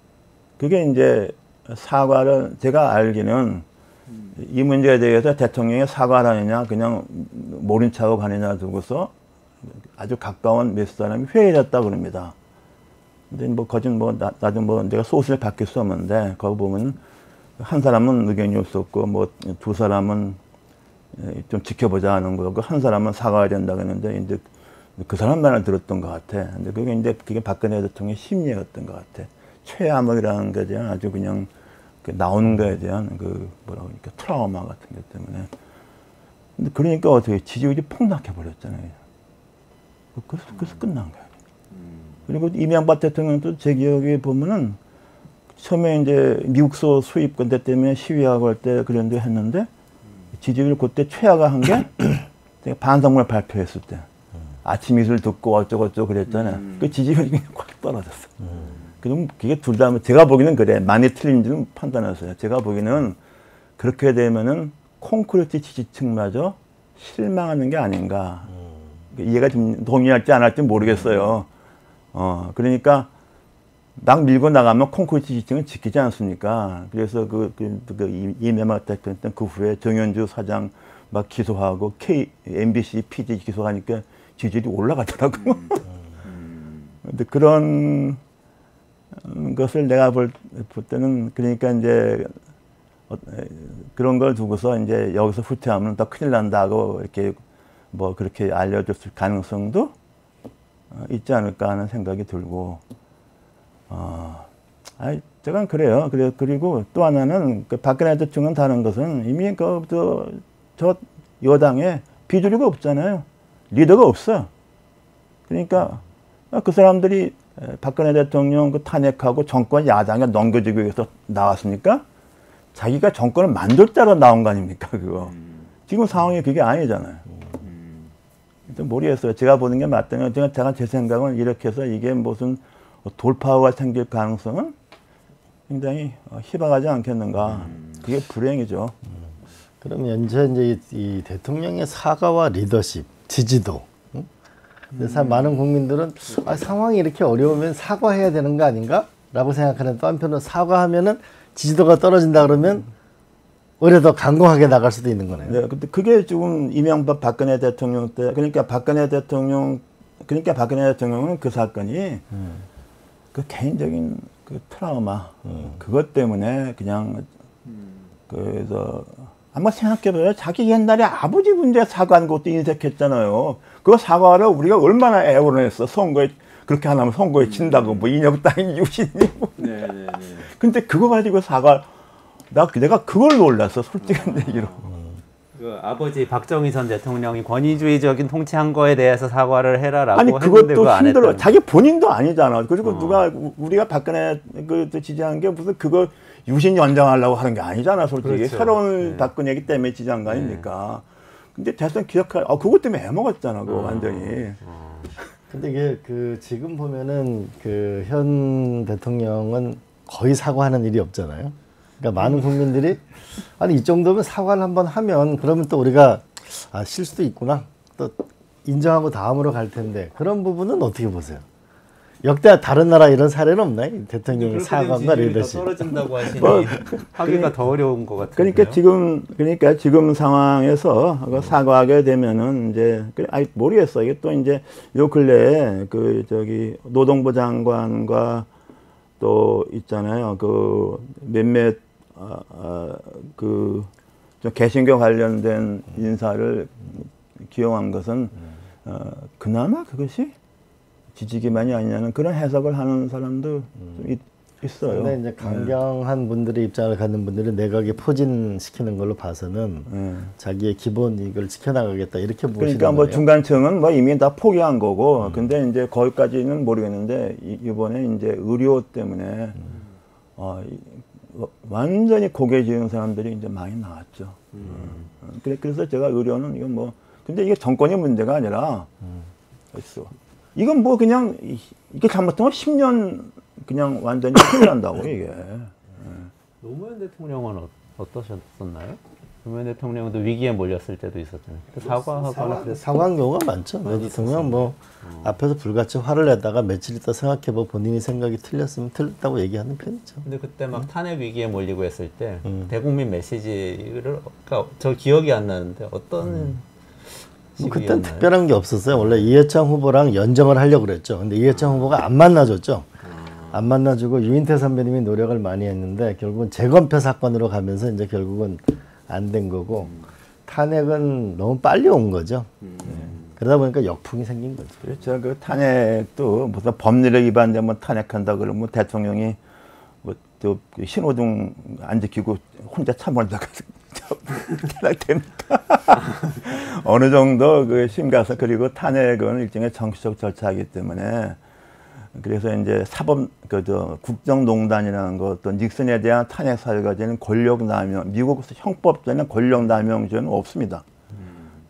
그게 이제 사과를 제가 알기는 이 문제에 대해서 대통령이 사과를 하느냐 그냥 모른 척하고 가느냐 두고서 아주 가까운 몇 사람이 회의했다 그럽니다. 근데 뭐 거짓 뭐 나, 나도 뭐 내가 소스를 바뀔 수 없는데 거기 보면 한 사람은 의견이 없었고 뭐 두 사람은 에, 좀 지켜보자 하는 거고 한 사람은 사과해야 된다고 했는데 이제 그 사람 말을 들었던 것 같아. 근데 그게 이제 그게 박근혜 대통령의 심리였던 것 같아. 최암흑이라는 것에 대한 아주 그냥 그 나오는 거에 대한 그 뭐라고 그러니까 트라우마 같은 것 때문에. 근데 그러니까 어떻게 지지율이 폭락해 버렸잖아요. 그래서, 그래서 끝난 거야. 그리고 이명박 대통령도 제 기억에 보면은 처음에 이제 미국서 수입 건대 때문에 시위하고 할 때 그런 데 했는데 지지율 그때 최하가 한 게 반성문을 발표했을 때 아침 이슬 듣고 어쩌고저쩌고 그랬잖아요. 그 지지율이 그냥 확 떨어졌어. 그럼 그게 둘 다 제가 보기는 그래. 많이 틀린지는 판단했어요. 제가 보기에는 그렇게 되면은 콘크리트 지지층마저 실망하는 게 아닌가. 이해가 좀 동의할지 안 할지 모르겠어요. 어, 그러니까 막 밀고 나가면 콘크리트 지층은 지키지 않습니까? 그래서 그, 그, 그 이- 이명박 대통령 때그 후에 정현주 사장 막 기소하고 K, MBC PD 기소하니까 지지율이 올라가더라고요. 근데 그런 것을 내가 볼, 볼 때는 그러니까 이제 어, 에, 그런 걸 두고서 이제 여기서 후퇴하면 더 큰일 난다고 이렇게 뭐 그렇게 알려줬을 가능성도 어, 있지 않을까 하는 생각이 들고, 어, 아이, 제가 그래요. 그래, 그리고 또 하나는 그 박근혜 대통령 다른 것은 이미 그, 저, 저 여당에 비주류가 없잖아요. 리더가 없어. 그러니까 그 사람들이 에, 박근혜 대통령 그 탄핵하고 정권 야당에 넘겨주기 위해서 나왔으니까 자기가 정권을 만들 자로 나온 거 아닙니까, 그거. 지금 상황이 그게 아니잖아요. 좀 모르겠어요. 제가 보는 게 맞다면 제가, 제가 제 생각은 이렇게 해서 이게 무슨 돌파가 생길 가능성은 굉장히 어, 희박하지 않겠는가. 그게 불행이죠. 그럼 현재 이제 이, 이 대통령의 사과와 리더십, 지지도. 응? 근데 사- 많은 국민들은 아, 상황이 이렇게 어려우면 사과해야 되는 거 아닌가?라고 생각하는 또 한편으로 사과하면은 지지도가 떨어진다 그러면 오히려 더 강경하게 나갈 수도 있는 거네요. 네, 근데 그게 지금 이명박 박근혜 대통령 때 그러니까 박근혜 대통령 그러니까 박근혜 대통령은 그 사건이 그 개인적인 그 트라우마 그것 때문에 그냥 그래서 한번 생각해봐요. 자기 옛날에 아버지 문제 사과한 것도 인색했잖아요. 그 사과를 우리가 얼마나 애원했어. 선거에 그렇게 안 하면 선거에 진다고 뭐 인혁 땅이 유신이 뭐. 네 네 네. 근데 그거 가지고 사과 나 내가 그걸 놀랐어 솔직한 얘기로. 그 아버지 박정희 전 대통령이 권위주의적인 통치한 거에 대해서 사과를 해라라고 아니 그것도 힘들어. 자기 본인도 아니잖아. 그리고 어. 누가 우- 우리가 박근혜 그 지지한 게 무슨 그거 유신 연장하려고 하는 게 아니잖아, 솔직히. 그렇죠. 새로운 네. 박근혜기 때문에 지지한 거 아닙니까? 근데 대선 기억할, 아 그것 때문에 해먹었잖아, 그거 어. 완전히. 근데 이게 그 지금 보면은 그 현 대통령은 거의 사과하는 일이 없잖아요. 그러니까 많은 국민들이 아니 이 정도면 사과를 한번 하면 그러면 또 우리가 아 실수도 있구나 또 인정하고 다음으로 갈 텐데 그런 부분은 어떻게 보세요? 역대 다른 나라 이런 사례는 없나요? 이 대통령이 사과가 리더십. 떨어진다고 하시니 뭐, 하기가 더 어려운 것 같아요. 그러니까 지금 그러니까 지금 상황에서 그 사과하게 되면은 이제 그 아이 모르겠어 이게 또 이제 요 근래에 그 저기 노동부 장관과 또 있잖아요 그 몇몇 아, 아, 그좀 개신교 관련된 인사를 기용한 것은 어, 그나마 그것이 지지기만이 아니냐는 그런 해석을 하는 사람도 좀 있, 있어요. 근데 이제 강경한 분들의 입장을 갖는 분들은 내각에 포진시키는 걸로 봐서는 예. 자기의 기본 이익을 지켜나가겠다 이렇게 보시는 그러니까 뭐 거예요. 중간층은 뭐 이미 다 포기한 거고, 근데 이제 거기까지는 모르겠는데 이- 이번에 이제 의료 때문에 어, 이- 어, 완전히 고개 지은 사람들이 이제 많이 나왔죠. 어, 그래- 그래서 제가 의료는 이건 뭐 근데 이게 정권의 문제가 아니라 있어. 이건 뭐 그냥 이- 이게 잘못하면 10년 그냥 완전히 큰일 난다고 이게. 노무현 대통령은 어, 어떠셨었나요? 노무현 대통령도 위기에 몰렸을 때도 있었잖아요. 그 사과하거나 사과, 사과한 경우가 많죠. 내 대통령 뭐 앞에서 불같이 화를 내다가 며칠 있다 생각해보 본인이 생각이 틀렸으면 틀렸다고 얘기하는 편이죠. 근데 그때 막 탄핵 위기에 몰리고 했을 때 대국민 메시지를 그러니까 저 기억이 안 나는데 어떤 뭐 그땐? 특별한 게 없었어요. 원래 이해창 후보랑 연정을 하려고 그랬죠. 근데 이해창 후보가 안 만나줬죠. 안 만나주고 유인태 선배님이 노력을 많이 했는데 결국은 재검표 사건으로 가면서 이제 결국은 안 된 거고 탄핵은 너무 빨리 온 거죠. 네. 그러다 보니까 역풍이 생긴 거죠. 그렇죠. 그 탄핵도 무슨 법률에 위반되면 탄핵한다 그러면 대통령이 뭐또 신호등 안 지키고 혼자 참을다가 탈락됩니까? 어느 정도 그 심가서 그리고 탄핵은 일종의 정치적 절차이기 때문에 그래서 이제 사법 그저 국정농단이라는 것 또 닉슨에 대한 탄핵 사유가 되는 권력 남용 미국 형법에는 권력 남용죄는 없습니다.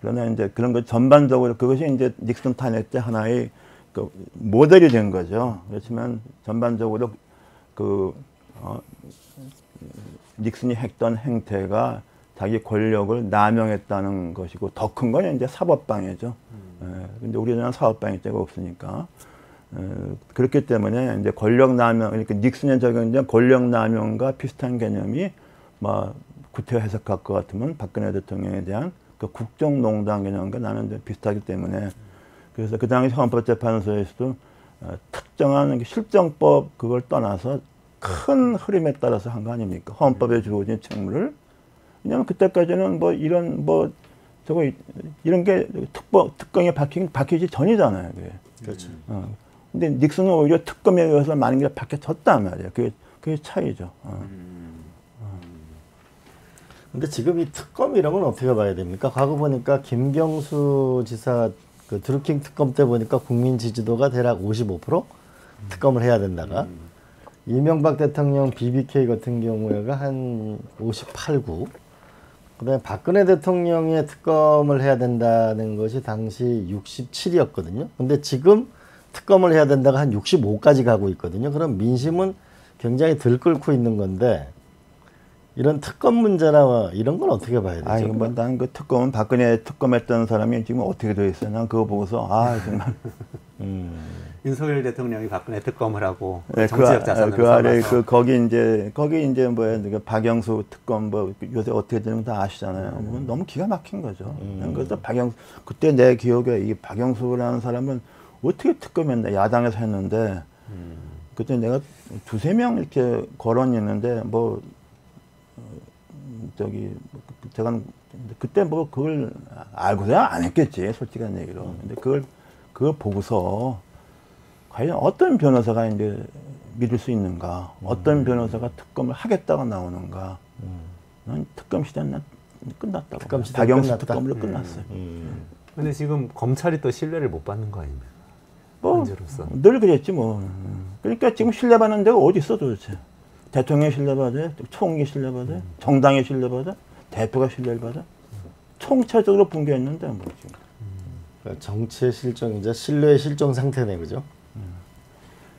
그러나 이제 그런 것 전반적으로 그것이 이제 닉슨 탄핵 때 하나의 그 모델이 된 거죠. 그렇지만 전반적으로 그 어, 닉슨이 했던 행태가 자기 권력을 남용했다는 것이고 더 큰 건 이제 사법방해죠. 예, 근데 우리나라는 사법방해죄가 없으니까. 에, 그렇기 때문에 이제 권력 남용, 그러니까 닉슨의 적용된 권력 남용과 비슷한 개념이 뭐 구태 해석할 것 같으면 박근혜 대통령에 대한 그 국정농단 개념과 나는 좀 비슷하기 때문에 그래서 그 당시 헌법재판소에서도 어, 특정한 실정법 그걸 떠나서 큰 흐름에 따라서 한 거 아닙니까? 헌법에 주어진 책무를 왜냐하면 그때까지는 뭐 이런 뭐 저거 이- 이런 게 특법 특검에 박히, 박히기 전이잖아요. 그게. 그렇죠. 어. 근데 닉슨은 오히려 특검에 의해서 많은 게 박혀졌단 말이에요. 그게 그게 차이죠. 어. 근데 지금 이 특검 이런 건 어떻게 봐야 됩니까? 과거 보니까 김경수 지사 그 드루킹 특검 때 보니까 국민 지지도가 대략 55% 특검을 해야 된다가 이명박 대통령 BBK 같은 경우에가 한 58, 9. 그다음에 박근혜 대통령의 특검을 해야 된다는 것이 당시 67이었거든요. 근데 지금 특검을 해야 된다가 한 65까지 가고 있거든요. 그럼 민심은 굉장히 들끓고 있는 건데 이런 특검 문제나 이런 건 어떻게 봐야 되죠? 아, 이거 뭐, 난그 특검은 박근혜 특검했던 사람이 지금 어떻게 돼 있어요? 난 그거 보고서, 아, 정말. 음. 윤석열 대통령이 박근혜 특검을 하고 네, 그, 정치적 아- 자산을 그 아래, 그, 거기 이제, 거기 이제 뭐야, 그 박영수 특검 뭐, 요새 어떻게 되는 거 다 아시잖아요. 뭐 너무 기가 막힌 거죠. 그래서 박영수, 그때 내 기억에 이 박영수라는 사람은 어떻게 특검했나, 야당에서 했는데, 그때 내가 두세 명 이렇게 거론했는데, 뭐, 어, 저기, 그- 제가 그때 뭐 그걸 알고서 안 했겠지, 솔직한 얘기로. 근데 그걸, 그걸 보고서 과연 어떤 변호사가 이제 믿을 수 있는가, 어떤 변호사가 특검을 하겠다고 나오는가, 난 특검 시대는 난 끝났다고. 특검 시대 박영수 끝났다? 특검으로 끝났어요. 음. 근데 지금 검찰이 또 신뢰를 못 받는 거 아닙니까? 뭐, 현재로서. 늘 그랬지 뭐. 그러니까 지금 신뢰받는 데가 어디 있어 도대체. 대통령 신뢰받아요? 총리 신뢰받아요? 정당이 신뢰받아? 대표가 신뢰를 받아? 총체적으로 붕괴했는데 뭐 지금. 그러니까 정치의 실정이자 신뢰의 실정 상태네, 그죠?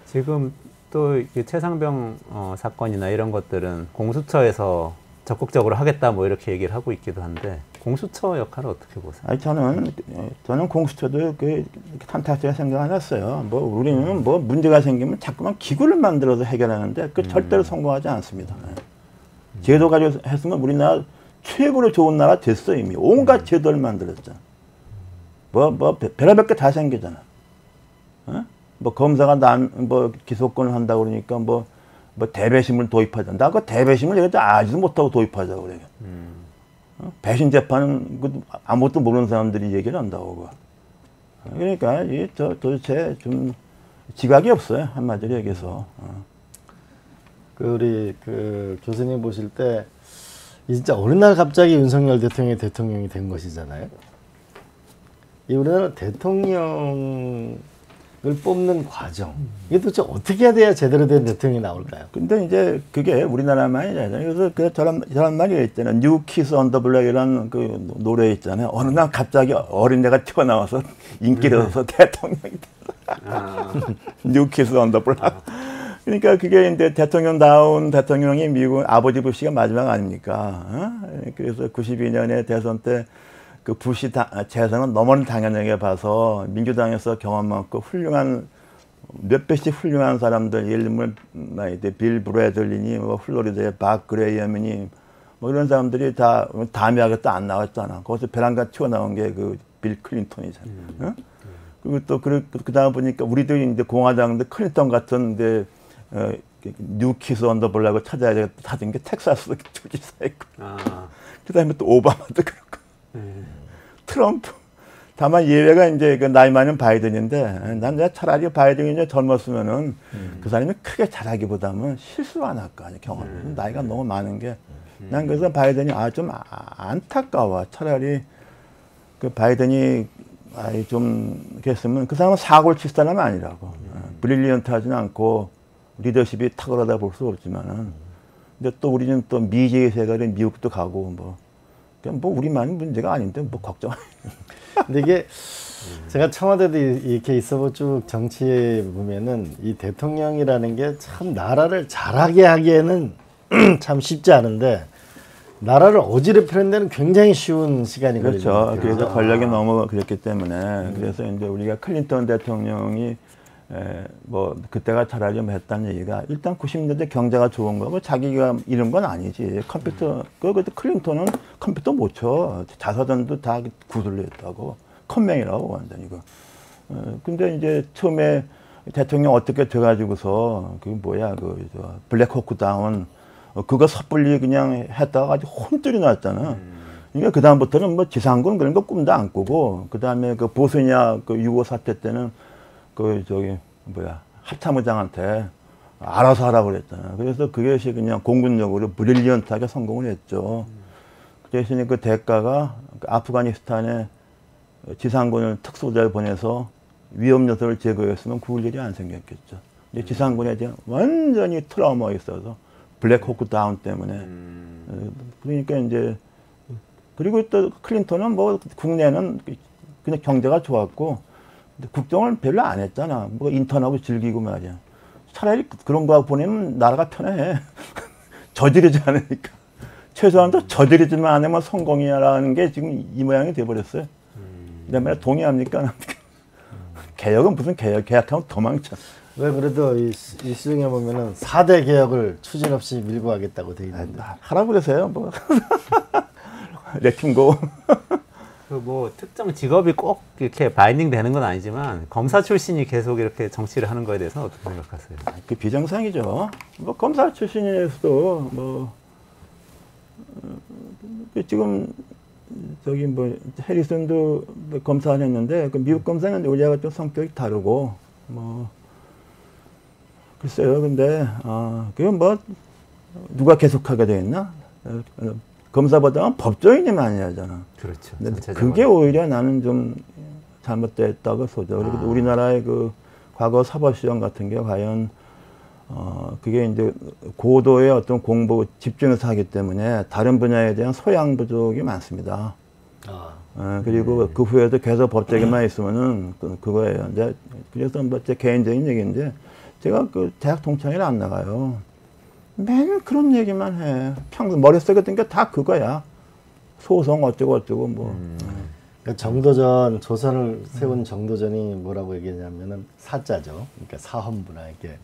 지금 또 최상병 어, 사건이나 이런 것들은 공수처에서 적극적으로 하겠다 뭐 이렇게 얘기를 하고 있기도 한데 공수처 역할을 어떻게 보세요? 아니 저는 예, 저는 공수처도 그 탐탁하게 생각 안 했어요. 뭐 우리는 뭐 문제가 생기면 자꾸만 기구를 만들어서 해결하는데 그 절대로 성공하지 않습니다. 예. 제도 가지고 했으면 우리나라 최고로 좋은 나라 됐어 이미 온갖 제도를 만들었잖아. 뭐뭐 별의별 게 다 생기잖아. 어? 뭐 검사가 남 뭐 기소권을 한다 고 그러니까 뭐 뭐 대배심을 도입하자. 나 그 대배심을 내가 아지도 못하고 도입하자 고 그래. 어? 배신 재판은 그 아무것도 모르는 사람들이 얘기를 한다고. 그러니까 이저 도대체 좀 지각이 없어요 한마디로 얘기해서. 어. 그 우리 그 교수님 보실 때 진짜 어느 날 갑자기 윤석열 대통령이 대통령이 된 것이잖아요. 이 우리나라 대통령을 뽑는 과정 이게 도대체 어떻게 해야 돼야 제대로 된 대통령이 나올까요? 근데 이제 그게 우리나라만이 아니잖아요. 그래서 그 저런 저런 말이 있잖아요. New Kids on the Block이라는 그 노래 있잖아요. 어느 날 갑자기 어린애가 튀어나와서 인기를 얻어서 대통령이 됐어. New Kids on the Block. 그러니까 그게 이제 대통령다운 대통령이 미국 아버지 부시가 마지막 아닙니까? 어? 그래서 92년에 대선 때 그 부시 다, 재선은 너무나 당연하게 봐서 민주당에서 경험 많고 훌륭한 몇 배씩 훌륭한 사람들 예를 들면 뭐 이제 빌 브래들리니 뭐 플로리다의 밥 그레이엄이니 뭐 이런 사람들이 다 다음에 하겠다 안 나왔잖아. 거기서 별안간 튀어나온 게 그 빌 클린턴이잖아. 어? 그리고 또 그 그다음 보니까 우리들이 이제 공화당들 클린턴 같은 이제 어, 뉴키스 언더블락을 찾아야 되겠다 찾은 게 텍사스 주지사였고 아, 그다음에 또 오바마도 그렇고 네. 트럼프. 다만 예외가 이제 그 나이 많은 바이든인데 난 내가 차라리 바이든이 이제 젊었으면은 그 사람이 크게 잘하기보다는 실수 안할 거 아니야 경험. 나이가 너무 많은 게. 난 그래서 바이든이 아 좀 안타까워. 차라리 그 바이든이 아이 좀 그랬으면 그 사람은 사고를 칠 사람은 아니라고. 브릴리언트하지는 않고 리더십이 탁월하다 볼 수 없지만은. 근데 또 우리는 또 미제의 세계를 미국도 가고 뭐. 그냥 뭐 우리만 문제가 아닌데 뭐 걱정. 근데 이게 제가 청와대도 이- 이렇게 있어보 쭉 정치에 보면은 이 대통령이라는 게 참 나라를 잘하게 하기에는 참 쉽지 않은데 나라를 어지럽히는 데는 굉장히 쉬운 시간이 그렇죠. 같아요. 그래서 권력이 너무 그랬기 때문에 그래서 이제 우리가 클린턴 대통령이 에, 뭐 그때가 뭐 했다는 얘기가 일단 90년대 경제가 좋은 거고 자기가 이런 건 아니지 컴퓨터 그 그때 클린턴은 컴퓨터 못 쳐 자서전도 다 구술로 했다고 컴맹이라고 완전 이거 어, 근데 이제 처음에 대통령 어떻게 돼가지고서 그 뭐야 그저 블랙호크 다운 어, 그거 섣불리 그냥 했다가 아주 혼쭐이 났잖아. 그러니까 그 다음부터는 뭐 지상군 그런 거 꿈도 안 꾸고 그 다음에 그 보스니아 그 유고 사태 때는 그 저기 뭐야 합참의장한테 알아서 하라고 그랬잖아. 그래서 그것이 그냥 공군력으로 브릴리언트하게 성공을 했죠. 그 대신에 그 대가가 그 아프가니스탄에 지상군을 특수부대를 보내서 위험 요소를 제거했으면 구울 일이 안 생겼겠죠. 근데 지상군에 대한 완전히 트라우마가 있어서 블랙호크 다운 때문에 어, 그러니까 이제 그리고 또 클린턴은 뭐 국내는 그냥 경제가 좋았고 근데 국정을 별로 안 했잖아. 뭐 인턴하고 즐기고 말이야. 차라리 그런 거 보내면 나라가 편해. 저지르지 않으니까. 최소한도 저지르지만 않으면 성공이야라는 게 지금 이 모양이 돼버렸어요. 내 말에 동의합니까? 개혁은 무슨 개혁? 개혁하면 도망쳐. 왜 그래도 이, 시중에 보면은 4대 개혁을 추진 없이 밀고 가겠다고 돼 있는데 아, 하라고 그러세요. 뭐. 레팅고. 그뭐 특정 직업이 꼭 이렇게 바인딩 되는 건 아니지만 검사 출신이 계속 이렇게 정치를 하는 거에 대해서 어떻게 생각하세요? 그 비정상이죠. 뭐 검사 출신에서도 뭐 지금 저기 뭐 해리슨도 뭐 검사를 했는데 그 미국 검사는 우리하고 좀 성격이 다르고 뭐 글쎄요. 근데 아 그건 뭐 누가 계속하게 되겠나? 어, 어, 검사보다는 법조인이 많이 하잖아. 그렇죠. 근데. 그게 오히려 나는 좀 잘못됐다고 소죠. 그리고 아. 우리나라의 그 과거 사법시험 같은 게 과연 어 그게 이제 고도의 어떤 공부 집중해서 하기 때문에 다른 분야에 대한 소양 부족이 많습니다. 아, 어, 그리고 그 후에도 계속 법제기만 있으면은 그, 그거예요. 이제 그래서 뭐제 개인적인 얘기인데 제가 그 대학 동창회를 안 나가요. 맨 그런 얘기만 해. 평소 머릿속에 든 게 다 그거야. 소송 어쩌고 어쩌고 뭐. 그러니까 정도전 조선을 세운 정도전이 뭐라고 얘기했냐면은 사자죠. 그러니까 사헌부나 이렇게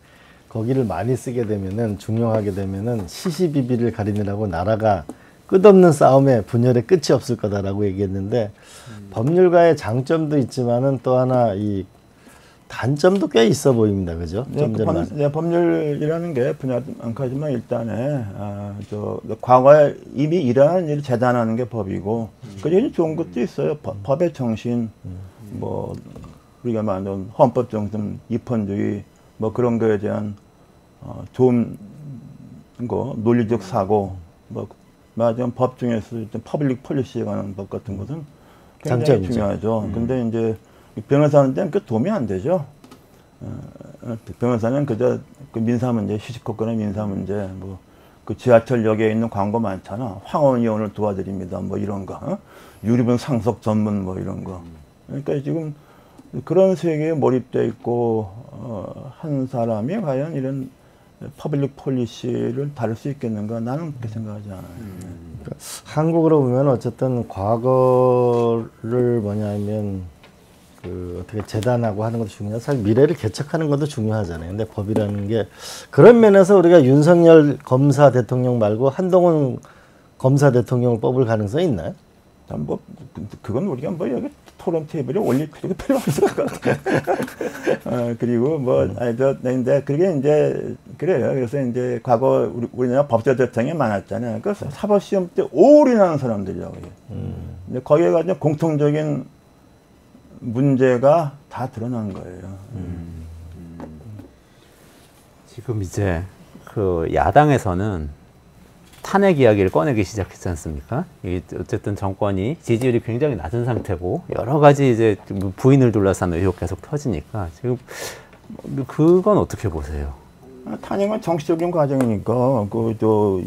거기를 많이 쓰게 되면은 중용하게 되면은 시시비비를 가리느라고 나라가 끝없는 싸움에 분열의 끝이 없을 거다라고 얘기했는데 법률가의 장점도 있지만은 또 하나 이 단점도 꽤 있어 보입니다. 그죠? 네, 그 법, 네, 법률이라는 게 분야도 많지만 일단에 아, 저 과거에 이미 일어난 일을 재단하는 게 법이고 그중에 좋은 것도 있어요. 법, 법의 정신, 뭐 우리가 말하는 헌법 정신, 입헌주의 뭐 그런 거에 대한 어, 좋은 거 논리적 사고 뭐 말하자면 법 중에서 좀 public policy에 관한 법 같은 것은 굉장히 장점이죠. 중요하죠. 근데 이제 변호사한테는 그 도움이 안 되죠. 어, 변호사는 그저 그 민사 문제, 휴식권의 민사 문제, 뭐 그 지하철역에 있는 광고 많잖아. 황혼 이혼을 도와드립니다. 뭐 이런 거, 어? 유류분 상속 전문 뭐 이런 거. 그러니까 지금 그런 세계에 몰입돼 있고 어, 한 사람이 과연 이런 public policy를 다룰 수 있겠는가? 나는 그렇게 생각하지 않아요. 한국으로 보면 어쨌든 과거를 뭐냐면 그 어떻게 재단하고 하는 것도 중요하고 사실 미래를 개척하는 것도 중요하잖아요. 근데 법이라는 게 그런 면에서 우리가 윤석열 검사 대통령 말고 한동훈 검사 대통령을 뽑을 가능성이 있나요? 난 뭐, 그- 그건 우리가 뭐 여기 토론 테이블에 올릴 필요가 별로 없을 것 같아. 어, 그리고 뭐, 아니, 저, 네, 근데 그게 이제, 그래요. 그래서 이제 과거 우리, 우리나라 법조 대통령이 많았잖아요. 그 사법 시험 때 올인하는 사람들이라고 해요. 근데 거기에 가지고 공통적인 문제가 다 드러난 거예요. 지금 이제 그 야당에서는 탄핵 이야기를 꺼내기 시작했지 않습니까? 이 어쨌든 정권이 지지율이 굉장히 낮은 상태고 여러 가지 이제 뭐 부인을 둘러싼 의혹 계속 터지니까 지금 그건 어떻게 보세요? 아, 탄핵은 정치적인 과정이니까 그저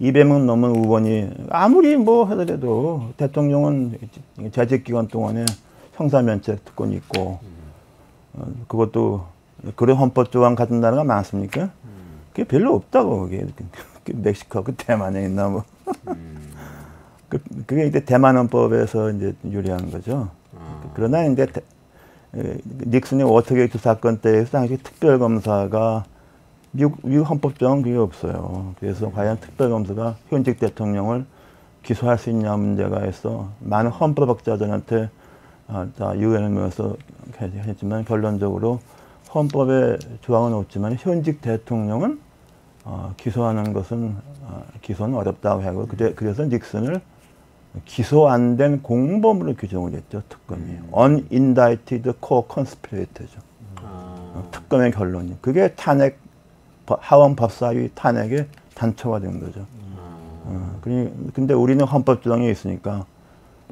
200명 넘은 의원이 아무리 뭐 하더라도 대통령은 재직 기간 동안에 형사면책 특권이 있고 어, 그것도 그런 헌법 조항 같은 나라가 많습니까? 그게 별로 없다고 그게 그 멕시코하고 대만에 있나 뭐 그, 그게 이제 대만 헌법에서 이제 유래한 거죠. 그러나 이제 대- 에, 닉슨의 워터게이트 사건 때에서 당시 특별검사가 미국, 미국 헌법정은 그게 없어요. 그래서 과연 특별검사가 현직 대통령을 기소할 수 있냐 문제가 있어 많은 헌법학자들한테 아, 다 유엔을 모여서 했지만 결론적으로 헌법에 조항은 없지만 현직 대통령은 어, 기소하는 것은 어, 기소는 어렵다고 하고 그래, 그래서 닉슨을 기소 안 된 공범으로 규정을 했죠 특검이. unindicted co-conspirator죠. 어, 특검의 결론이. 그게 탄핵 법- 하원 법사위 탄핵의 단초가 된 거죠. 어, 그니 근데 우리는 헌법 조항이 있으니까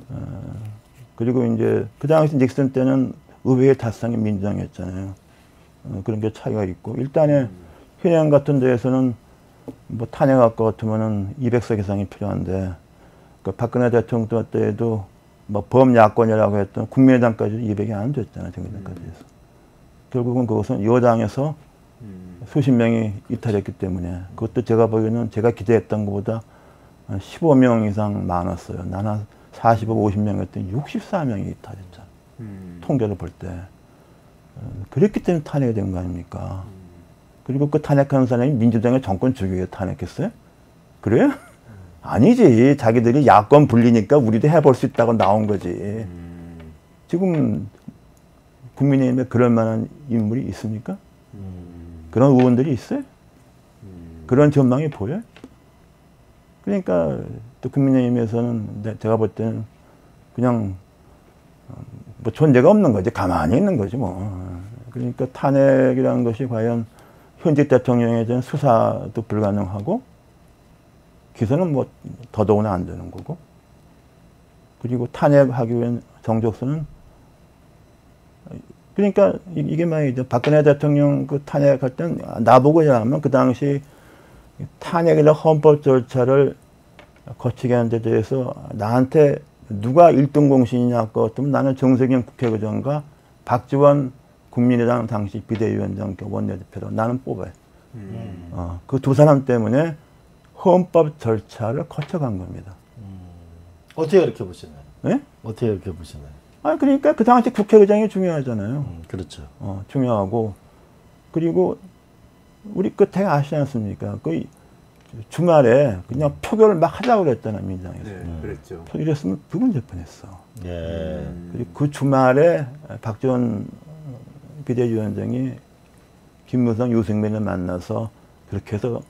어, 그리고 이제 그 당시 닉슨 때는 의회의 다수당이 민주당이었잖아요. 어, 그런 게 차이가 있고 일단은 현행 같은 데에서는 뭐 탄핵할 것 같으면은 200석 이상이 필요한데 그 박근혜 대통령 때에도 뭐 범야권이라고 했던 국민의당까지 200이 안 됐잖아요. 정의당까지 해서. 결국은 그것은 여당에서 수십 명이 이탈했기 때문에 그것도 제가 보기에는 제가 기대했던 것보다 한 15명 이상 많았어요. 나는 45, 50명 했더니 64명이 이탈했잖아. 통계를 볼 때. 어, 그랬기 때문에 탄핵이 된 거 아닙니까? 그리고 그 탄핵하는 사람이 민주당의 정권 주기에 탄핵했어요? 그래요? 아니지. 자기들이 야권 불리니까 우리도 해볼 수 있다고 나온 거지. 지금 국민의힘에 그럴 만한 인물이 있습니까? 그런 의원들이 있어요? 그런 전망이 보여요? 그러니까 또 국민의힘에서는 내- 제가 볼 때는 그냥 어, 뭐 존재가 없는 거지. 가만히 있는 거지 뭐. 그러니까 탄핵이라는 것이 과연 현직 대통령에 대한 수사도 불가능하고 기소는 뭐 더더구나 안 되는 거고. 그리고 탄핵하기 위한 정족수는 그러니까 이- 이게 말이죠. 박근혜 대통령 그 탄핵할 땐 나보고 하면 그 당시 탄핵이나 헌법 절차를 거치게 하는 데 대해서 나한테 누가 일등 공신이냐 그랬더면 나는 정세균 국회의장과 박지원 국민의당 당시 비대위원장 겸 원내대표로 나는 뽑아요. 어, 그 두 사람 때문에 헌법 절차를 거쳐간 겁니다. 어떻게 이렇게 보시나요? 네? 어떻게 이렇게 보시나요? 아 그러니까 그 당시 국회의장이 중요하잖아요. 음, 그렇죠. 어, 중요하고 그리고 우리 끝에 아시지 않습니까? 그 주말에 그냥 표결을 막 하자고 그랬잖아요 민주당에서. 네, 그랬죠. 표결했으면 부분 재판했어. 예. 그리고 그 주말에 박지원 비대위원장이 김무성, 유승민을 만나서 그렇게 해서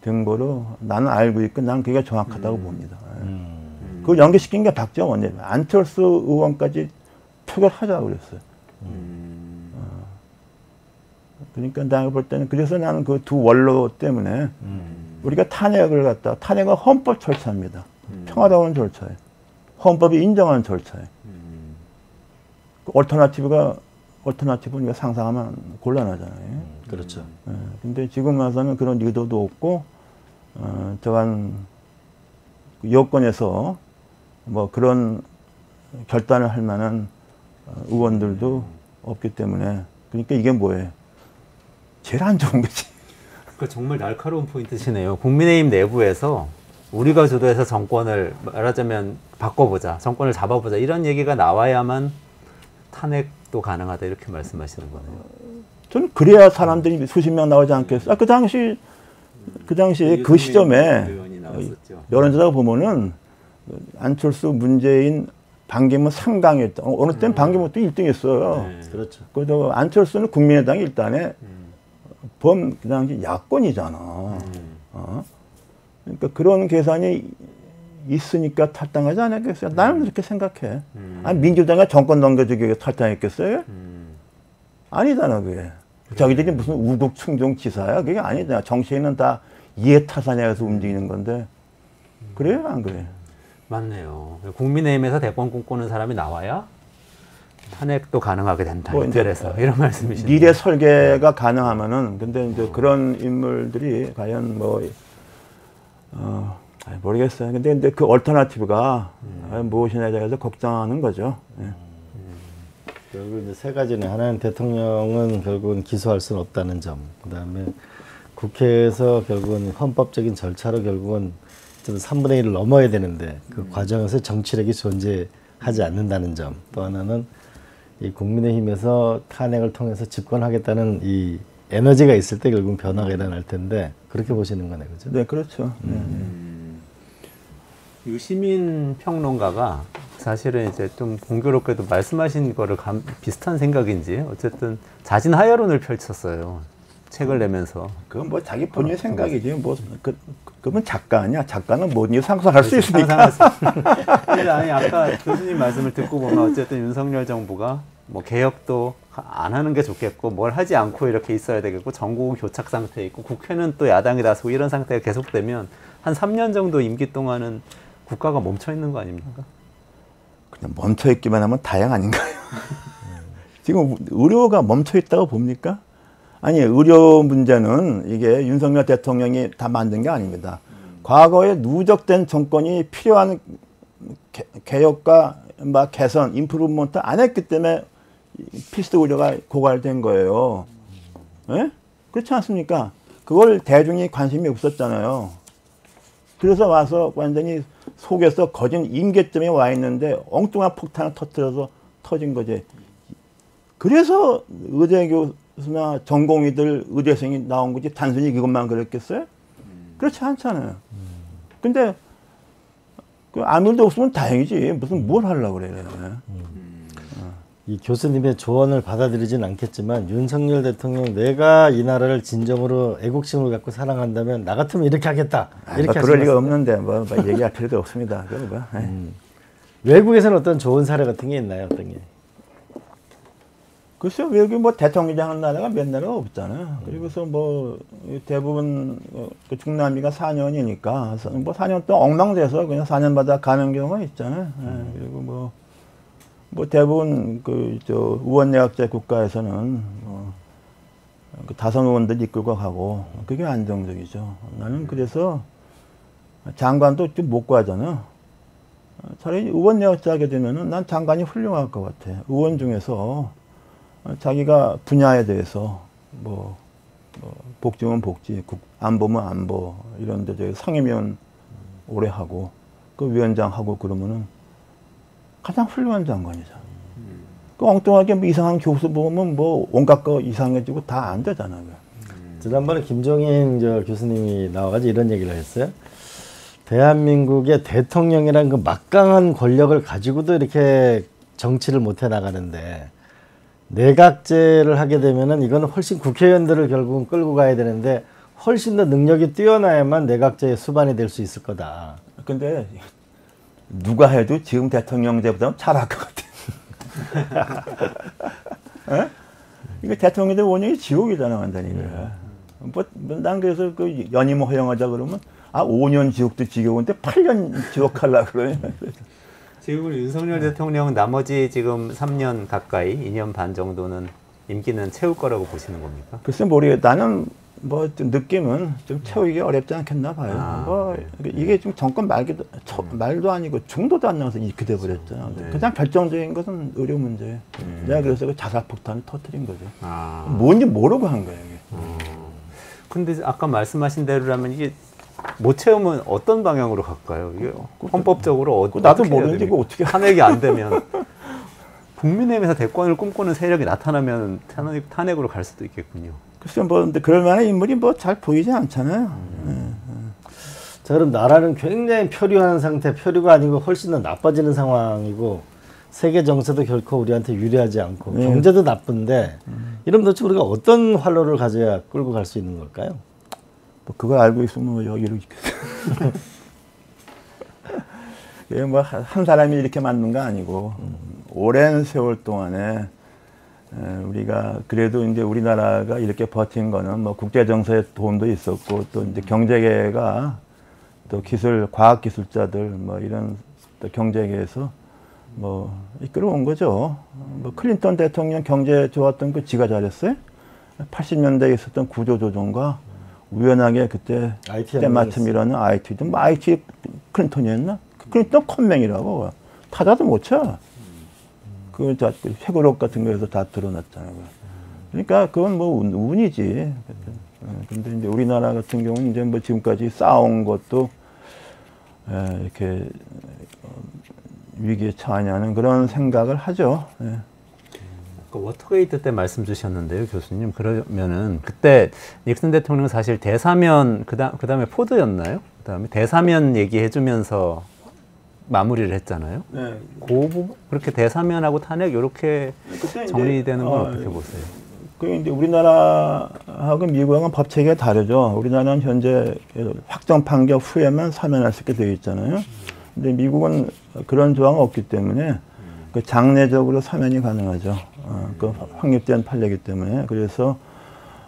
된 거로 나는 알고 있고 난 그게 정확하다고 봅니다. 예. 음. 그걸 연기시킨 게 박지원 원내대표. 안철수 의원까지 표결하자고 그랬어요. 음. 그러니까 내가 볼 때는 그래서 나는 그 두 원로 때문에 음. 우리가 탄핵을 갖다 탄핵은 헌법 절차입니다. 음. 평화로운 절차예요. 헌법이 인정하는 절차예요. 음. 그 얼터나티브가 얼터나티브는 우리가 상상하면 곤란하잖아요. 음, 그렇죠. 예, 근데 지금 와서는 그런 의도도 없고 어, 저간 그 여권에서 뭐 그런 결단을 할 만한 어, 의원들도 없기 때문에 그러니까 이게 뭐예요? 제일 안 좋은 거지. 그 정말 날카로운 포인트시네요. 국민의힘 내부에서 우리가 주도해서 정권을 말하자면 바꿔보자, 정권을 잡아보자 이런 얘기가 나와야만 탄핵 도 가능하다 이렇게 말씀하시는 거네요. 저는 그래야 사람들이 수십 명 나오지 않겠어요. 아, 그 당시 그 당시에 그 시점에 의원이 나왔었죠. 여론조사 보면은 안철수, 문재인, 반기문 3강이었다. 어느 때는 반기문 또 1등했어요. 네. 그렇죠. 그래도 안철수는 국민의당이 일단에 음. 범, 그 당시 야권이잖아. 음. 어? 그러니까 그런 계산이 있으니까 탈당하지 않았겠어요? 나는 그렇게 생각해. 음. 아니, 민주당이 정권 넘겨주기 위해 탈당했겠어요? 음. 아니잖아, 그게. 자기들이 무슨 우국 충종 지사야? 그게 아니잖아. 정치인은 다 이해 타산에서 움직이는 건데. 그래요, 안 그래요? 맞네요. 국민의힘에서 대권 꿈꾸는 사람이 나와야 탄핵도 가능하게 된다. 뭐 이틀에서 이런 말씀이시죠. 미래 설계가 가능하면은 근데 이제 그런 인물들이 과연 뭐 어, 모르겠어요. 근데 근데 그 얼터너티브가 과연 무엇이냐에 대해서 걱정하는 거죠. 예. 결국 이제 세 가지는 하나는 대통령은 결국은 기소할 수는 없다는 점. 그다음에 국회에서 결국은 헌법적인 절차로 결국은 좀 3분의 1을 넘어야 되는데 그 과정에서 정치력이 존재하지 않는다는 점. 또 하나는 이 국민의힘에서 탄핵을 통해서 집권하겠다는 이 에너지가 있을 때 결국 변화가 일어날 텐데 그렇게 보시는 거네, 그죠? 네, 그렇죠. 네, 네. 음. 유시민 평론가가 사실은 이제 좀 공교롭게도 말씀하신 거를 감, 비슷한 생각인지 어쨌든 자진 하야론을 펼쳤어요. 책을 내면서. 그건 뭐 자기 본인의 생각이지. 뭐 그, 그러면 작가 아니야. 작가는 뭐든 상상할 수 있으니까. 상상했습니다. 근데 아니 아까 교수님 말씀을 듣고 보면 어쨌든 윤석열 정부가 뭐 개혁도 하- 안 하는 게 좋겠고 뭘 하지 않고 이렇게 있어야 되겠고 전국은 교착 상태에 있고 국회는 또 야당이 다수고 이런 상태가 계속되면 한 3년 정도 임기 동안은 국가가 멈춰 있는 거 아닙니까? 그냥 멈춰 있기만 하면 다행 아닌가요? 지금 의료가 멈춰 있다고 봅니까? 아니, 의료 문제는 이게 윤석열 대통령이 다 만든 게 아닙니다. 과거에 누적된 정권이 필요한 개, 개혁과 막 개선, 인프루먼트 안 했기 때문에 이 필수 의료가 고갈된 거예요. 예? 그렇지 않습니까? 그걸 대중이 관심이 없었잖아요. 그래서 와서 완전히 속에서 거진 임계점에 와 있는데 엉뚱한 폭탄을 터뜨려서 터진 거지. 그래서 의대 교수나 전공의들 의대생이 나온 거지 단순히 이것만 그랬겠어요? 그렇지 않잖아요. 근데 그 아무 일도 없으면 다행이지. 무슨 뭘 하려고 그래. 이 교수님의 조언을 받아들이진 않겠지만 윤석열 대통령 내가 이 나라를 진정으로 애국심을 갖고 사랑한다면 나 같으면 이렇게 하겠다. 아, 이렇게 뭐 그럴 리가 없는데 뭐, 뭐 얘기할 필요도 없습니다. 그거 뭐. 예. 외국에서는 어떤 좋은 사례 같은 게 있나요? 어떤 게? 글쎄요, 여기 뭐 대통령 하는 나라가 몇 나라가 없잖아요. 그리고서 뭐 대부분 어, 그 중남미가 4년이니까 뭐 4년 동안 엉망돼서 그냥 4년마다 가는 경우가 있잖아요. 예, 그리고 뭐, 뭐 대부분 그 저 우원내각제 국가에서는 뭐 그 다선 의원들 이끌고 가고 그게 안정적이죠. 나는 그래서 장관도 좀 못 구하잖아. 차라리 의원 내각제 하게 되면은 난 장관이 훌륭할 것 같아. 의원 중에서 자기가 분야에 대해서 뭐, 뭐 복지면 복지, 국, 안보면 안보 이런데 저 상임위원 오래 하고 그 위원장 하고 그러면은 가장 훌륭한 장관이잖아. 그 엉뚱하게 뭐 이상한 교수 보면 뭐 온갖 거 이상해지고 다 안 되잖아. 지난번에 김종인 저 교수님이 나와가지고 이런 얘기를 했어요. 대한민국의 대통령이란 그 막강한 권력을 가지고도 이렇게 정치를 못해 나가는데 내각제를 하게 되면은 이거는 훨씬 국회의원들을 결국은 끌고 가야 되는데 훨씬 더 능력이 뛰어나야만 내각제의 수반이 될 수 있을 거다. 근데 누가 해도 지금 대통령 제보다는 잘할 것 같아. 에? 이거 대통령제 원형이 지옥이잖아, 완전히. 음. 뭐, 난 그래서 그 연임 허용하자 그러면 아, 5년 지옥도 지겨운데 8년 지옥 할라 그러네. 지금 윤석열 대통령은 나머지 지금 3년 가까이, 2년 반 정도는 임기는 채울 거라고 보시는 겁니까? 글쎄 모르겠. 나는 뭐 좀 느낌은 좀 채우기 어렵지 않겠나 봐요. 아, 뭐 네. 이게 좀 정권 말기도 음. 말도 아니고 중도도 안 나와서 이렇게 돼버렸잖아. 네. 가장 결정적인 것은 의료 문제. 음. 내가 그래서 그 자살 폭탄을 터트린 거죠. 아. 뭔지 모르고 한 거예요. 이게. 음. 근데 아까 말씀하신 대로라면 이게 못 채우면 어떤 방향으로 갈까요? 이게 헌법적으로 어, 나도 모르는데 이거 어떻게 탄핵이 안 되면 국민의힘에서 대권을 꿈꾸는 세력이 나타나면 탄핵, 탄핵으로 갈 수도 있겠군요. 글쎄 뭐 근데 그럴 만한 인물이 뭐 잘 보이지 않잖아요. 음. 네. 자 그럼 나라는 굉장히 표류하는 상태, 표류가 아니고 훨씬 더 나빠지는 상황이고 세계 정세도 결코 우리한테 유리하지 않고 네. 경제도 나쁜데 음. 이런 도대체 우리가 어떤 활로를 가져야 끌고 갈 수 있는 걸까요? 뭐 그걸 알고 있으면 뭐 여기로 있겠어. 예, 뭐한 사람이 이렇게 만든 거 아니고 음. 오랜 세월 동안에 우리가 그래도 이제 우리나라가 이렇게 버틴 거는 뭐 국제 정세의 도움도 있었고 또 이제 경제계가 또 기술 과학 기술자들 뭐 이런 또 경제계에서 뭐 이끌어온 거죠. 뭐 클린턴 대통령 경제 좋았던 그 지가 잘했어요. 80년대에 있었던 구조조정과 우연하게 그때 때마침 일어는 IT도 뭐 IT 클린턴이었나? 클린턴 컴맹이라고 타자도 못 쳐. 그 회고록 같은 거에서 다 드러났잖아요. 그러니까 그건 뭐 운, 운이지. 어, 근데 이제 우리나라 같은 경우는 이제 뭐 지금까지 쌓아온 것도 이렇게 어, 위기에 처하냐는 그런 생각을 하죠. 예. 그 워터게이트 때 말씀 주셨는데요, 교수님. 그러면은 그때 닉슨 대통령 사실 대사면 그다음 그다음에 포드였나요? 그다음에 대사면 얘기해주면서 마무리를 했잖아요. 네. 그 부분 그렇게 대사면하고 탄핵 이렇게 정리되는 건 어, 떻게 보세요? 그 이제 우리나라하고 미국은 법 체계가 다르죠. 우리나라는 현재 확정 판결 후에만 사면할 수 있게 되어 있잖아요. 근데 미국은 그런 조항이 없기 때문에 그 장래적으로 사면이 가능하죠. 어, 그 확립된 판례이기 때문에 그래서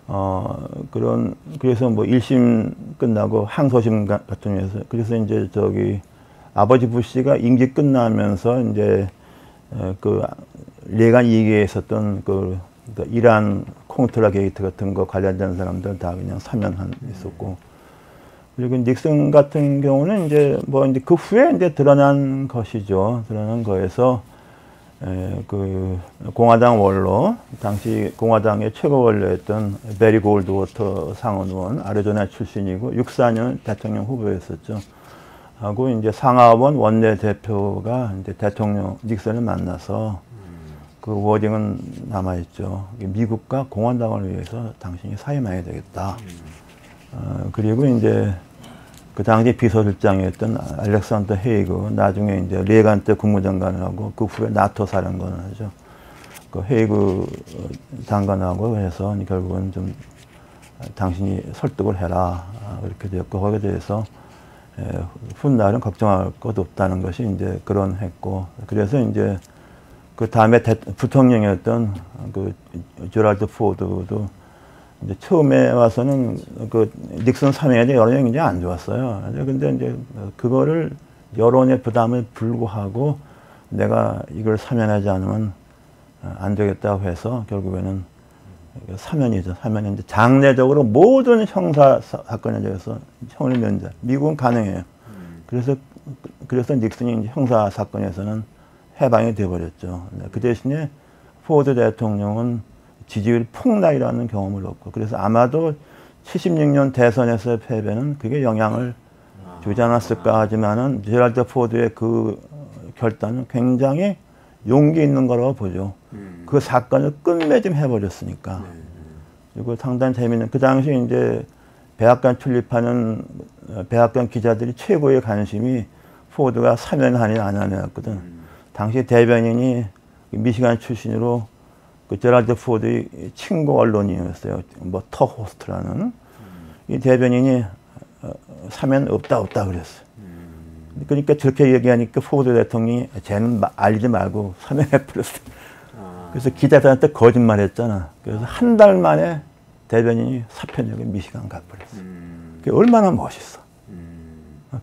어 그런 그래서 뭐 1심 끝나고 항소심 같은 경우에서 그래서 이제 저기 아버지 부시가 임기 끝나면서 이제 어, 그 레이건 2기에 있었던 그 이란 콩트라 게이트 같은 거 관련된 사람들 다 그냥 사면한 있었고 그리고 닉슨 같은 경우는 이제 뭐 이제 그 후에 이제 드러난 것이죠. 드러난 거에서 에, 그 공화당 원로 당시 공화당의 최고 원로였던 베리 골드워터 상원 의원 아리조나 출신이고 64년 대통령 후보였었죠. 하고 이제 상하원 원내 대표가 이제 대통령 닉슨을 만나서 그 워딩은 남아 있죠. 미국과 공화당을 위해서 당신이 사임해야 되겠다. 어, 그리고 이제 그 당시 비서실장이었던 알렉산더 헤이그 나중에 이제 레간 때 국무장관을 하고 그 후에 나토 사령관을 하죠. 그 헤이그 장관하고 해서 결국은 좀 당신이 설득을 해라 그렇게 되었고 거기에 대해서 훗날은 걱정할 것 없다는 것이 이제 그런 했고 그래서 이제 그 다음에 대- 부통령이었던 그 조랄드 포드도 이제 처음에 와서는 그 닉슨 대한 여론이 굉장히 안 좋았어요. 근데 이제 그거를 여론의 부담을 불구하고 내가 이걸 사면하지 않으면 안 되겠다고 해서 결국에는 사면이죠. 사면이 이제 장례적으로 모든 형사 사- 사건에 대해서 형을 면제. 미국은 가능해요. 그래서 그래서 닉슨이 형사 사건에서는 해방이 돼버렸죠. 네, 그 대신에 포드 대통령은 지지율 폭락이라는 경험을 얻고 그래서 아마도 76년 대선에서의 패배는 그게 영향을 주지 않았을까 하지만은 제랄드 포드의 그 결단은 굉장히 용기 있는 거라고 보죠. 그 사건을 끝맺음 해 버렸으니까. 그리고 상당히 재미있는 그 당시 이제 백악관 출입하는 어, 백악관 기자들이 최고의 관심이 포드가 사면하냐 안 하냐였거든. 당시 대변인이 미시간 출신으로 그 제랄드 포드의 친구 언론인이었어요. 뭐 터호스트라는 이 대변인이 어, 사면 없다 없다 그랬어요. 그러니까 저렇게 얘기하니까 포드 대통령이 쟤는 마- 알리지 말고 사면해 버렸어요. 그래서 기자들한테 거짓말 했잖아. 그래서 한 달 만에 대변인이 사표 내고 미시간 가버렸어. 그게 얼마나 멋있어.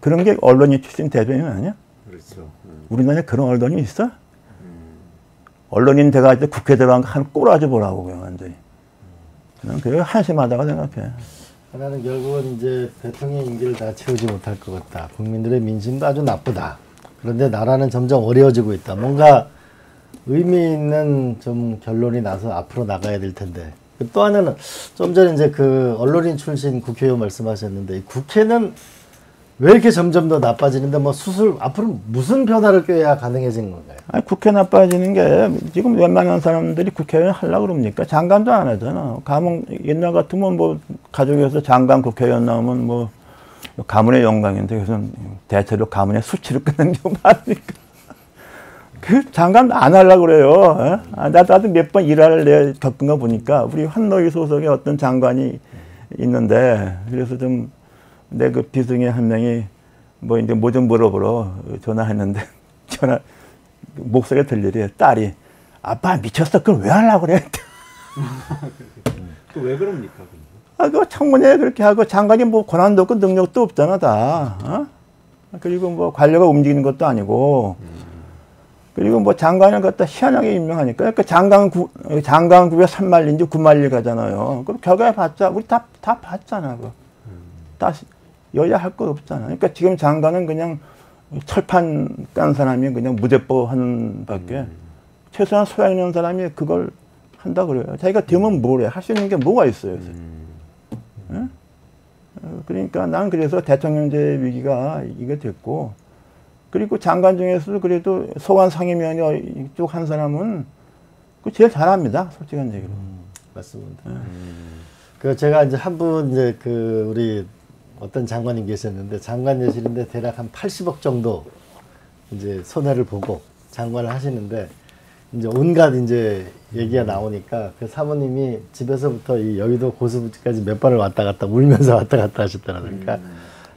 그런 게 언론인 출신 대변인 아니야? 그렇죠. 우리나라에 그런 언론이 있어? 언론인 돼가지고 국회 들어간 거 한 꼬라지 보라고 그냥 완전히. 난 그게 한심하다고 생각해. 하나는 결국은 이제 대통령 임기를 다 채우지 못할 것 같다. 국민들의 민심도 아주 나쁘다. 그런데 나라는 점점 어려워지고 있다. 뭔가 의미 있는 좀 결론이 나서 앞으로 나가야 될 텐데. 또 하나는 좀 전에 이제 그 언론인 출신 국회의원 말씀하셨는데 이 국회는 왜 이렇게 점점 더 나빠지는데 뭐 수술 앞으로 무슨 변화를 꾀야 가능해진 건가요? 아니, 국회 나빠지는 게 지금 웬만한 사람들이 국회의원 하려고 그럽니까? 장관도 안 하잖아. 가문, 옛날 같으면 뭐 가족에서 장관 국회의원 나오면 뭐 가문의 영광인데 그래서 대체로 가문의 수치를 끊는 경우 많으니까. 그 장관 안 하려고 그래요. 예? 아, 나- 나도 몇 번 일화를 내 겪은 거 보니까 우리 환노위 소속의 어떤 장관이 있는데 그래서 좀 내 그 비승의 한 명이 뭐 이제 뭐 좀 물어보러 전화했는데 전화 목소리가 들리래 딸이 아빠 미쳤어 그걸 왜 하려고 그래 왜 그럽니까? 아, 그 청문회 그렇게 하고 장관이 뭐 권한도 없고 능력도 없잖아, 다. 어? 그리고 뭐 관료가 움직이는 것도 아니고. 그리고 뭐 장관을 갖다 희한하게 임명하니까. 그러니까 장관 구, 장관국에 3만리인지 9만리 가잖아요. 그럼 결과에 봤자, 우리 다, 다 봤잖아, 그거. 다 여야 할거 없잖아. 그러니까 지금 장관은 그냥 철판 깐 사람이 그냥 무대법 하는 밖에 최소한 소양 있는 사람이 그걸 한다 그래요. 자기가 되면 뭐래? 할 수 있는 게 뭐가 있어요. 예? 어, 그러니까 난 그래서 대통령제 위기가 이게 됐고 그리고 장관 중에서도 그래도 소관 상임위원회 이쪽 한 사람은 그 제일 잘합니다. 솔직한 얘기로. 맞습니다. 그 제가 이제 한 분 이제 그 우리 어떤 장관님 계셨는데 장관여실인데 대략 한 80억 정도 이제 손해를 보고 장관을 하시는데 이제 온갖 이제 얘기가 나오니까 그 사모님이 집에서부터 이 여의도 고수부지까지 몇 번을 왔다 갔다 울면서 왔다 갔다 하셨더라고요. 그러니까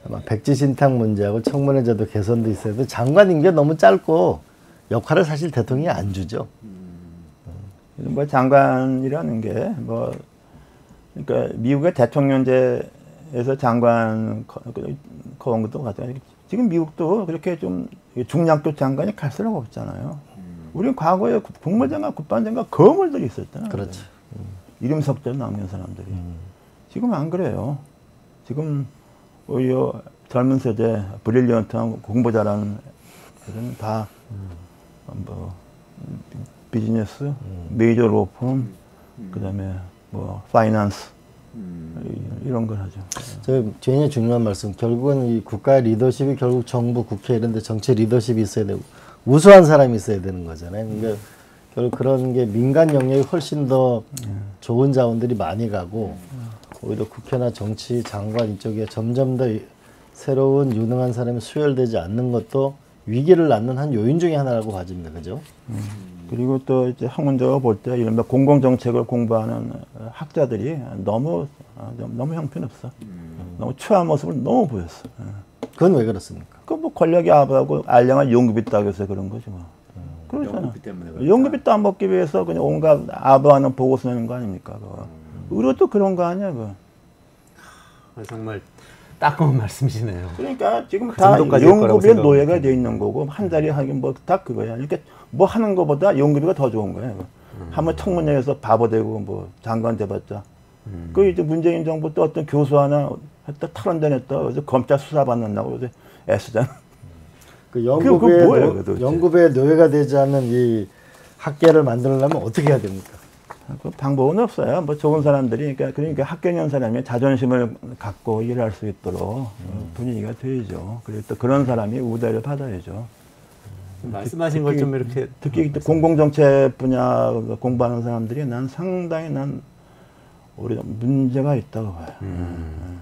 아마 백지신탁 문제하고 청문회 제도 개선도 있어야 돼. 장관 임기가 너무 짧고 역할을 사실 대통령이 안 주죠. 그래서 뭐 장관이라는 게 뭐 그러니까 미국의 대통령제에서 장관 커- 그 커온 것도 같아요. 지금 미국도 그렇게 좀 중량급 장관이 갈수록 없잖아요. 우리는 과거에 국- 국무장관, 국방장관 거물들이 있었잖아요. 그렇죠. 이름 석자로 남긴 사람들이. 지금 안 그래요. 지금 오히려 젊은 세대 brilliant한 공부 잘하는 애들은 다 뭐, 비즈니스, 메이저 로펌, 그다음에 뭐 finance 이- 이런 걸 하죠. 저 굉장히 중요한 말씀. 결국은 이 국가의 리더십이 결국 정부, 국회 이런 데 정치 리더십이 있어야 되고 우수한 사람이 있어야 되는 거잖아요. 그러니까 결국 그런 게 민간 영역이 훨씬 더 좋은 자원들이 많이 가고 오히려 국회나 정치, 장관 이쪽에 점점 더 이- 새로운 유능한 사람이 수혈되지 않는 것도 위기를 낳는 한 요인 중에 하나라고 봐집니다. 그죠? 그리고 또 이제 학문적으로 볼 때 이른바 공공정책을 공부하는 어, 학자들이 너무 어, 너무- 형편없어. 너무 추한 모습을 너무 보였어. 예. 그건 왜 그렇습니까? 그 뭐 권력이 압하고 알량한 용급이 있다고 해서 그런 거지 뭐. 그렇잖아. 연구비 때문에 그렇다. 연구비 또안 받기 위해서 그냥 온갖 아부하는 보고 쓰는 거 아닙니까? 그거. 의료도 그런 거 아니야, 그거. 아, 정말 따끔한 말씀이시네요. 그러니까 지금 그 다 연구비에. 노예가 돼 있는 거고 한 달에 하긴 뭐 다 그거야. 그러니까 뭐 하는 거보다 연구비가 더 좋은 거야. 그거. 음. 한번 청문회에서 바보 되고 뭐 장관 돼봤자. 음. 그 이제 문재인 정부 또 어떤 교수 하나 했다 탈원전했다. 그래서 검찰 수사 받는다고 그래서 애쓰잖아. 그 그거 도대체? 연구부에 노예가 되지 않는 이 학계를 만들려면 어떻게 해야 됩니까? 그 방법은 없어요. 뭐 좋은 사람들이 그러니까 그러니까 학교년 사람이 자존심을 갖고 일할 수 있도록 어, 분위기가 돼야죠. 그리고 또 그런 사람이 우대를 받아야죠. 말씀하신 걸 좀 이렇게 특히 또 공공정책 분야 공부하는 사람들이 난 상당히 난 우리 문제가 있다고 봐요. 음,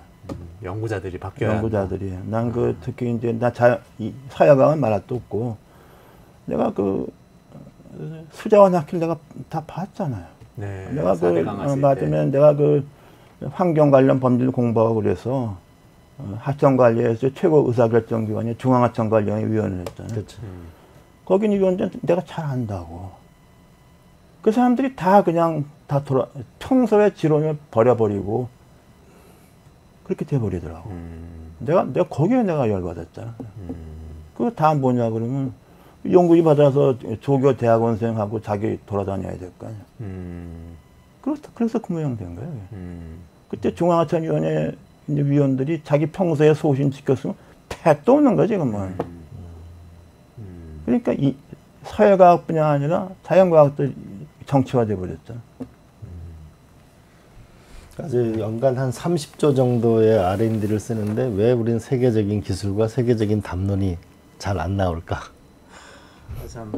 연구자들이 바뀌어야 연구자들이 난 그 특히 이제 나 자, 이 사회과는 말할 도 없고 내가 그 어, 수자원 학회를 내가 다 봤잖아요. 네, 내가 그 어. 맞으면 내가 그 환경 관련 법률 공부하고 그래서 어, 하청 관리에서 최고 의사결정기관이 중앙하청관리원회 위원을 했잖아요. 그렇죠. 음, 거긴 위원장 내가 잘 안다고. 그 사람들이 다 그냥 다 돌아 평소의 지론을 버려버리고 그렇게 돼버리더라고. 음, 내가 내가 거기에 내가 열받았잖아. 음. 그거 다 뭐냐 그러면 연구비 받아서 조교 대학원생하고 자기 돌아다녀야 될 거 아니야. 음, 그래서 그래서 그 모양 된 거야. 그게. 음. 그때 중앙하천위원회 위원들이 자기 평소에 소신 지켰으면 택도 없는 거지 그러면. 음. 그러니까 이 사회과학 뿐이 아니라 자연과학도 정치화돼 버렸잖아. 아주 연간 한 30조 정도의 R&D를 쓰는데 왜 우리는 세계적인 기술과 세계적인 담론이 잘 안 나올까? 참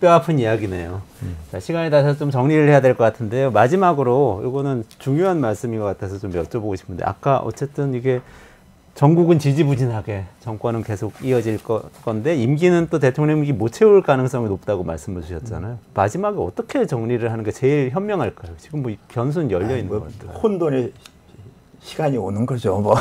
뼈아픈 이야기네요. 자, 시간이 다 돼서 좀 정리를 해야 될 것 같은데요. 마지막으로 이거는 중요한 말씀인 것 같아서 좀 여쭤보고 싶은데 아까 어쨌든 이게 전국은 지지부진하게 정권은 계속 이어질 거, 건데 임기는 또 대통령 임기 못 채울 가능성이 높다고 말씀을 주셨잖아요. 마지막에 어떻게 정리를 하는 게 제일 현명할까요? 지금 뭐 변수는 열려 있는 뭐 것 같아요. 혼돈의 시간이 오는 거죠. 뭐.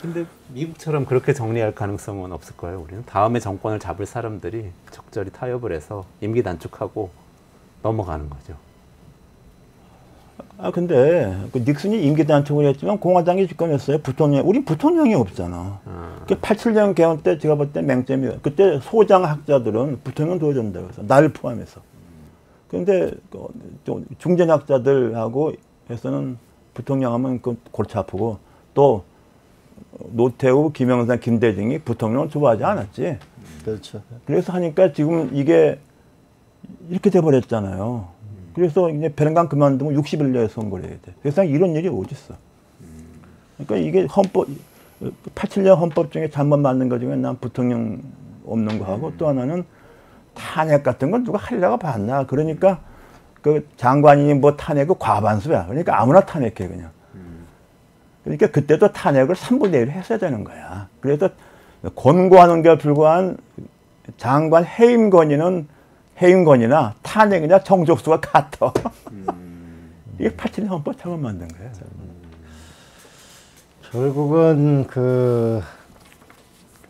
근데 미국처럼 그렇게 정리할 가능성은 없을까요? 우리는 다음에 정권을 잡을 사람들이 적절히 타협을 해서 임기 단축하고 넘어가는 거죠. 아 근데 그 닉슨이 임기 단축을 했지만 공화당이 집권했어요. 부통령 우리 부통령이 없잖아. 아, 그 87년 개헌 때 제가 볼 때 맹점이 그때 소장 학자들은 부통령 도와준다 그래서 나를 포함해서. 근데 그좀 중전 학자들하고 해서는 부통령 하면 그 골치 아프고 또 노태우, 김영삼, 김대중이 부통령을 좋아하지 않았지. 그렇죠. 그래서 하니까 지금 이게 이렇게 돼버렸잖아요. 그래서 이제 베른강 그만두면 60일 내에 선거를 해야 돼. 세상 이런 일이 어딨어. 그러니까 이게 헌법, 87년 헌법 중에 잘못 만든 것 중에 난 부통령 없는 거 하고 또 하나는 탄핵 같은 건 누가 하려고 봤나. 그러니까 그 장관이 뭐 탄핵은 과반수야. 그러니까 아무나 탄핵해, 그냥. 그러니까 그때도 탄핵을 3분의 1을 했어야 되는 거야. 그래서 권고하는 게 불과한 장관 해임 건의는 해임 건의나 탄핵이나 정족수가 같아. 이게 87년 헌법 잘못 만든 거야. 결국은 그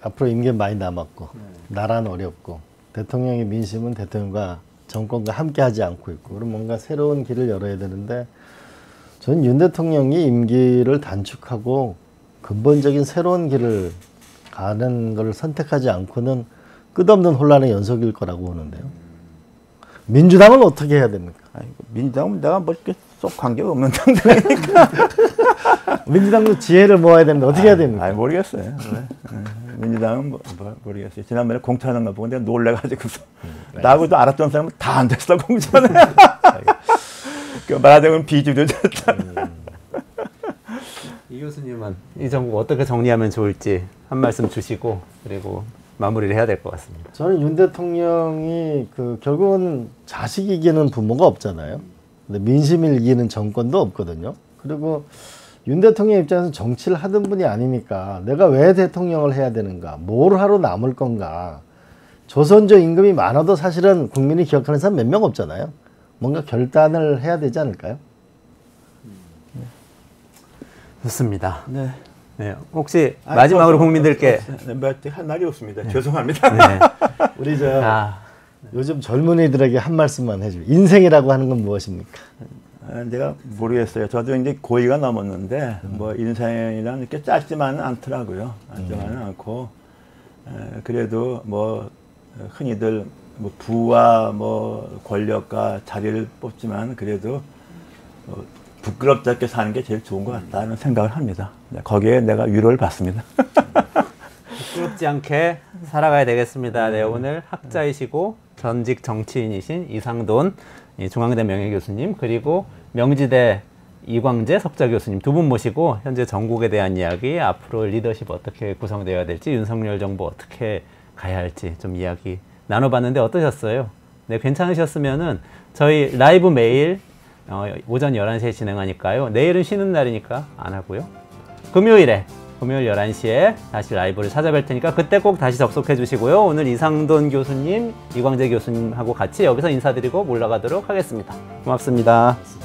앞으로 임기 많이 남았고 나라는 어렵고 대통령의 민심은 대통령과 정권과 함께하지 않고 있고 그럼 뭔가 새로운 길을 열어야 되는데 전 윤 대통령이 임기를 단축하고 근본적인 새로운 길을 가는 걸 선택하지 않고는 끝없는 혼란의 연속일 거라고 보는데요. 민주당은 어떻게 해야 됩니까? 아이고, 민주당은 내가 뭐 이렇게 쏙 관계가 없는 당들이니까. 민주당도 지혜를 모아야 되는데 어떻게 해야 됩니까? 아, 모르겠어요. 네. 네. 민주당은 뭐, 뭐, 모르겠어요. 지난번에 공천하는 거 보고 내가 놀래가지고서. 나하고도 알았던 사람은 다안 됐어, 공천에. 그 말하자면 비주류였다. 이 교수님은 이 정부 어떻게 정리하면 좋을지 한 말씀 주시고 그리고 마무리를 해야 될 것 같습니다. 저는 윤 대통령이 그 결국은 자식 이기는 부모가 없잖아요. 근데 민심을 이기는 정권도 없거든요. 그리고 윤 대통령 입장에서 정치를 하던 분이 아니니까 내가 왜 대통령을 해야 되는가? 뭘 하러 남을 건가? 조선조 임금이 많아도 사실은 국민이 기억하는 사람 몇 명 없잖아요. 뭔가 결단을 해야 되지 않을까요? 좋습니다. 네. 네, 혹시 마지막으로 국민들께 네, 뭐할 날이 없습니다. 죄송합니다. 네, 우리 저 아, 요즘 젊은이들에게 한 말씀만 해줘. 인생이라고 하는 건 무엇입니까? 아, 내가 모르겠어요. 저도 이제 고의가 넘었는데 뭐 인생이란 이렇게 짧지만은 않더라고요. 짧지만은 않고 에, 그래도 뭐 흔히들 뭐 부와 뭐 권력과 자리를 뽑지만 그래도 어, 부끄럽지 않게 사는 게 제일 좋은 것 같다는 생각을 합니다. 네, 거기에 내가 위로를 받습니다. 부끄럽지 않게 살아가야 되겠습니다. 네, 오늘 학자이시고 전직 정치인이신 이상돈 이 중앙대 명예교수님 그리고 명지대 이광재 석좌 교수님 두 분 모시고 현재 전국에 대한 이야기 앞으로 리더십 어떻게 구성되어야 될지 윤석열 정부 어떻게 가야 할지 좀 이야기 나눠봤는데 어떠셨어요? 네, 괜찮으셨으면은 저희 라이브 매일 어, 오전 11시에 진행하니까요. 내일은 쉬는 날이니까 안 하고요. 금요일에 금요일 11시에 다시 라이브를 찾아뵐 테니까 그때 꼭 다시 접속해 주시고요. 오늘 이상돈 교수님, 이광재 교수님하고 같이 여기서 인사드리고 올라가도록 하겠습니다. 고맙습니다.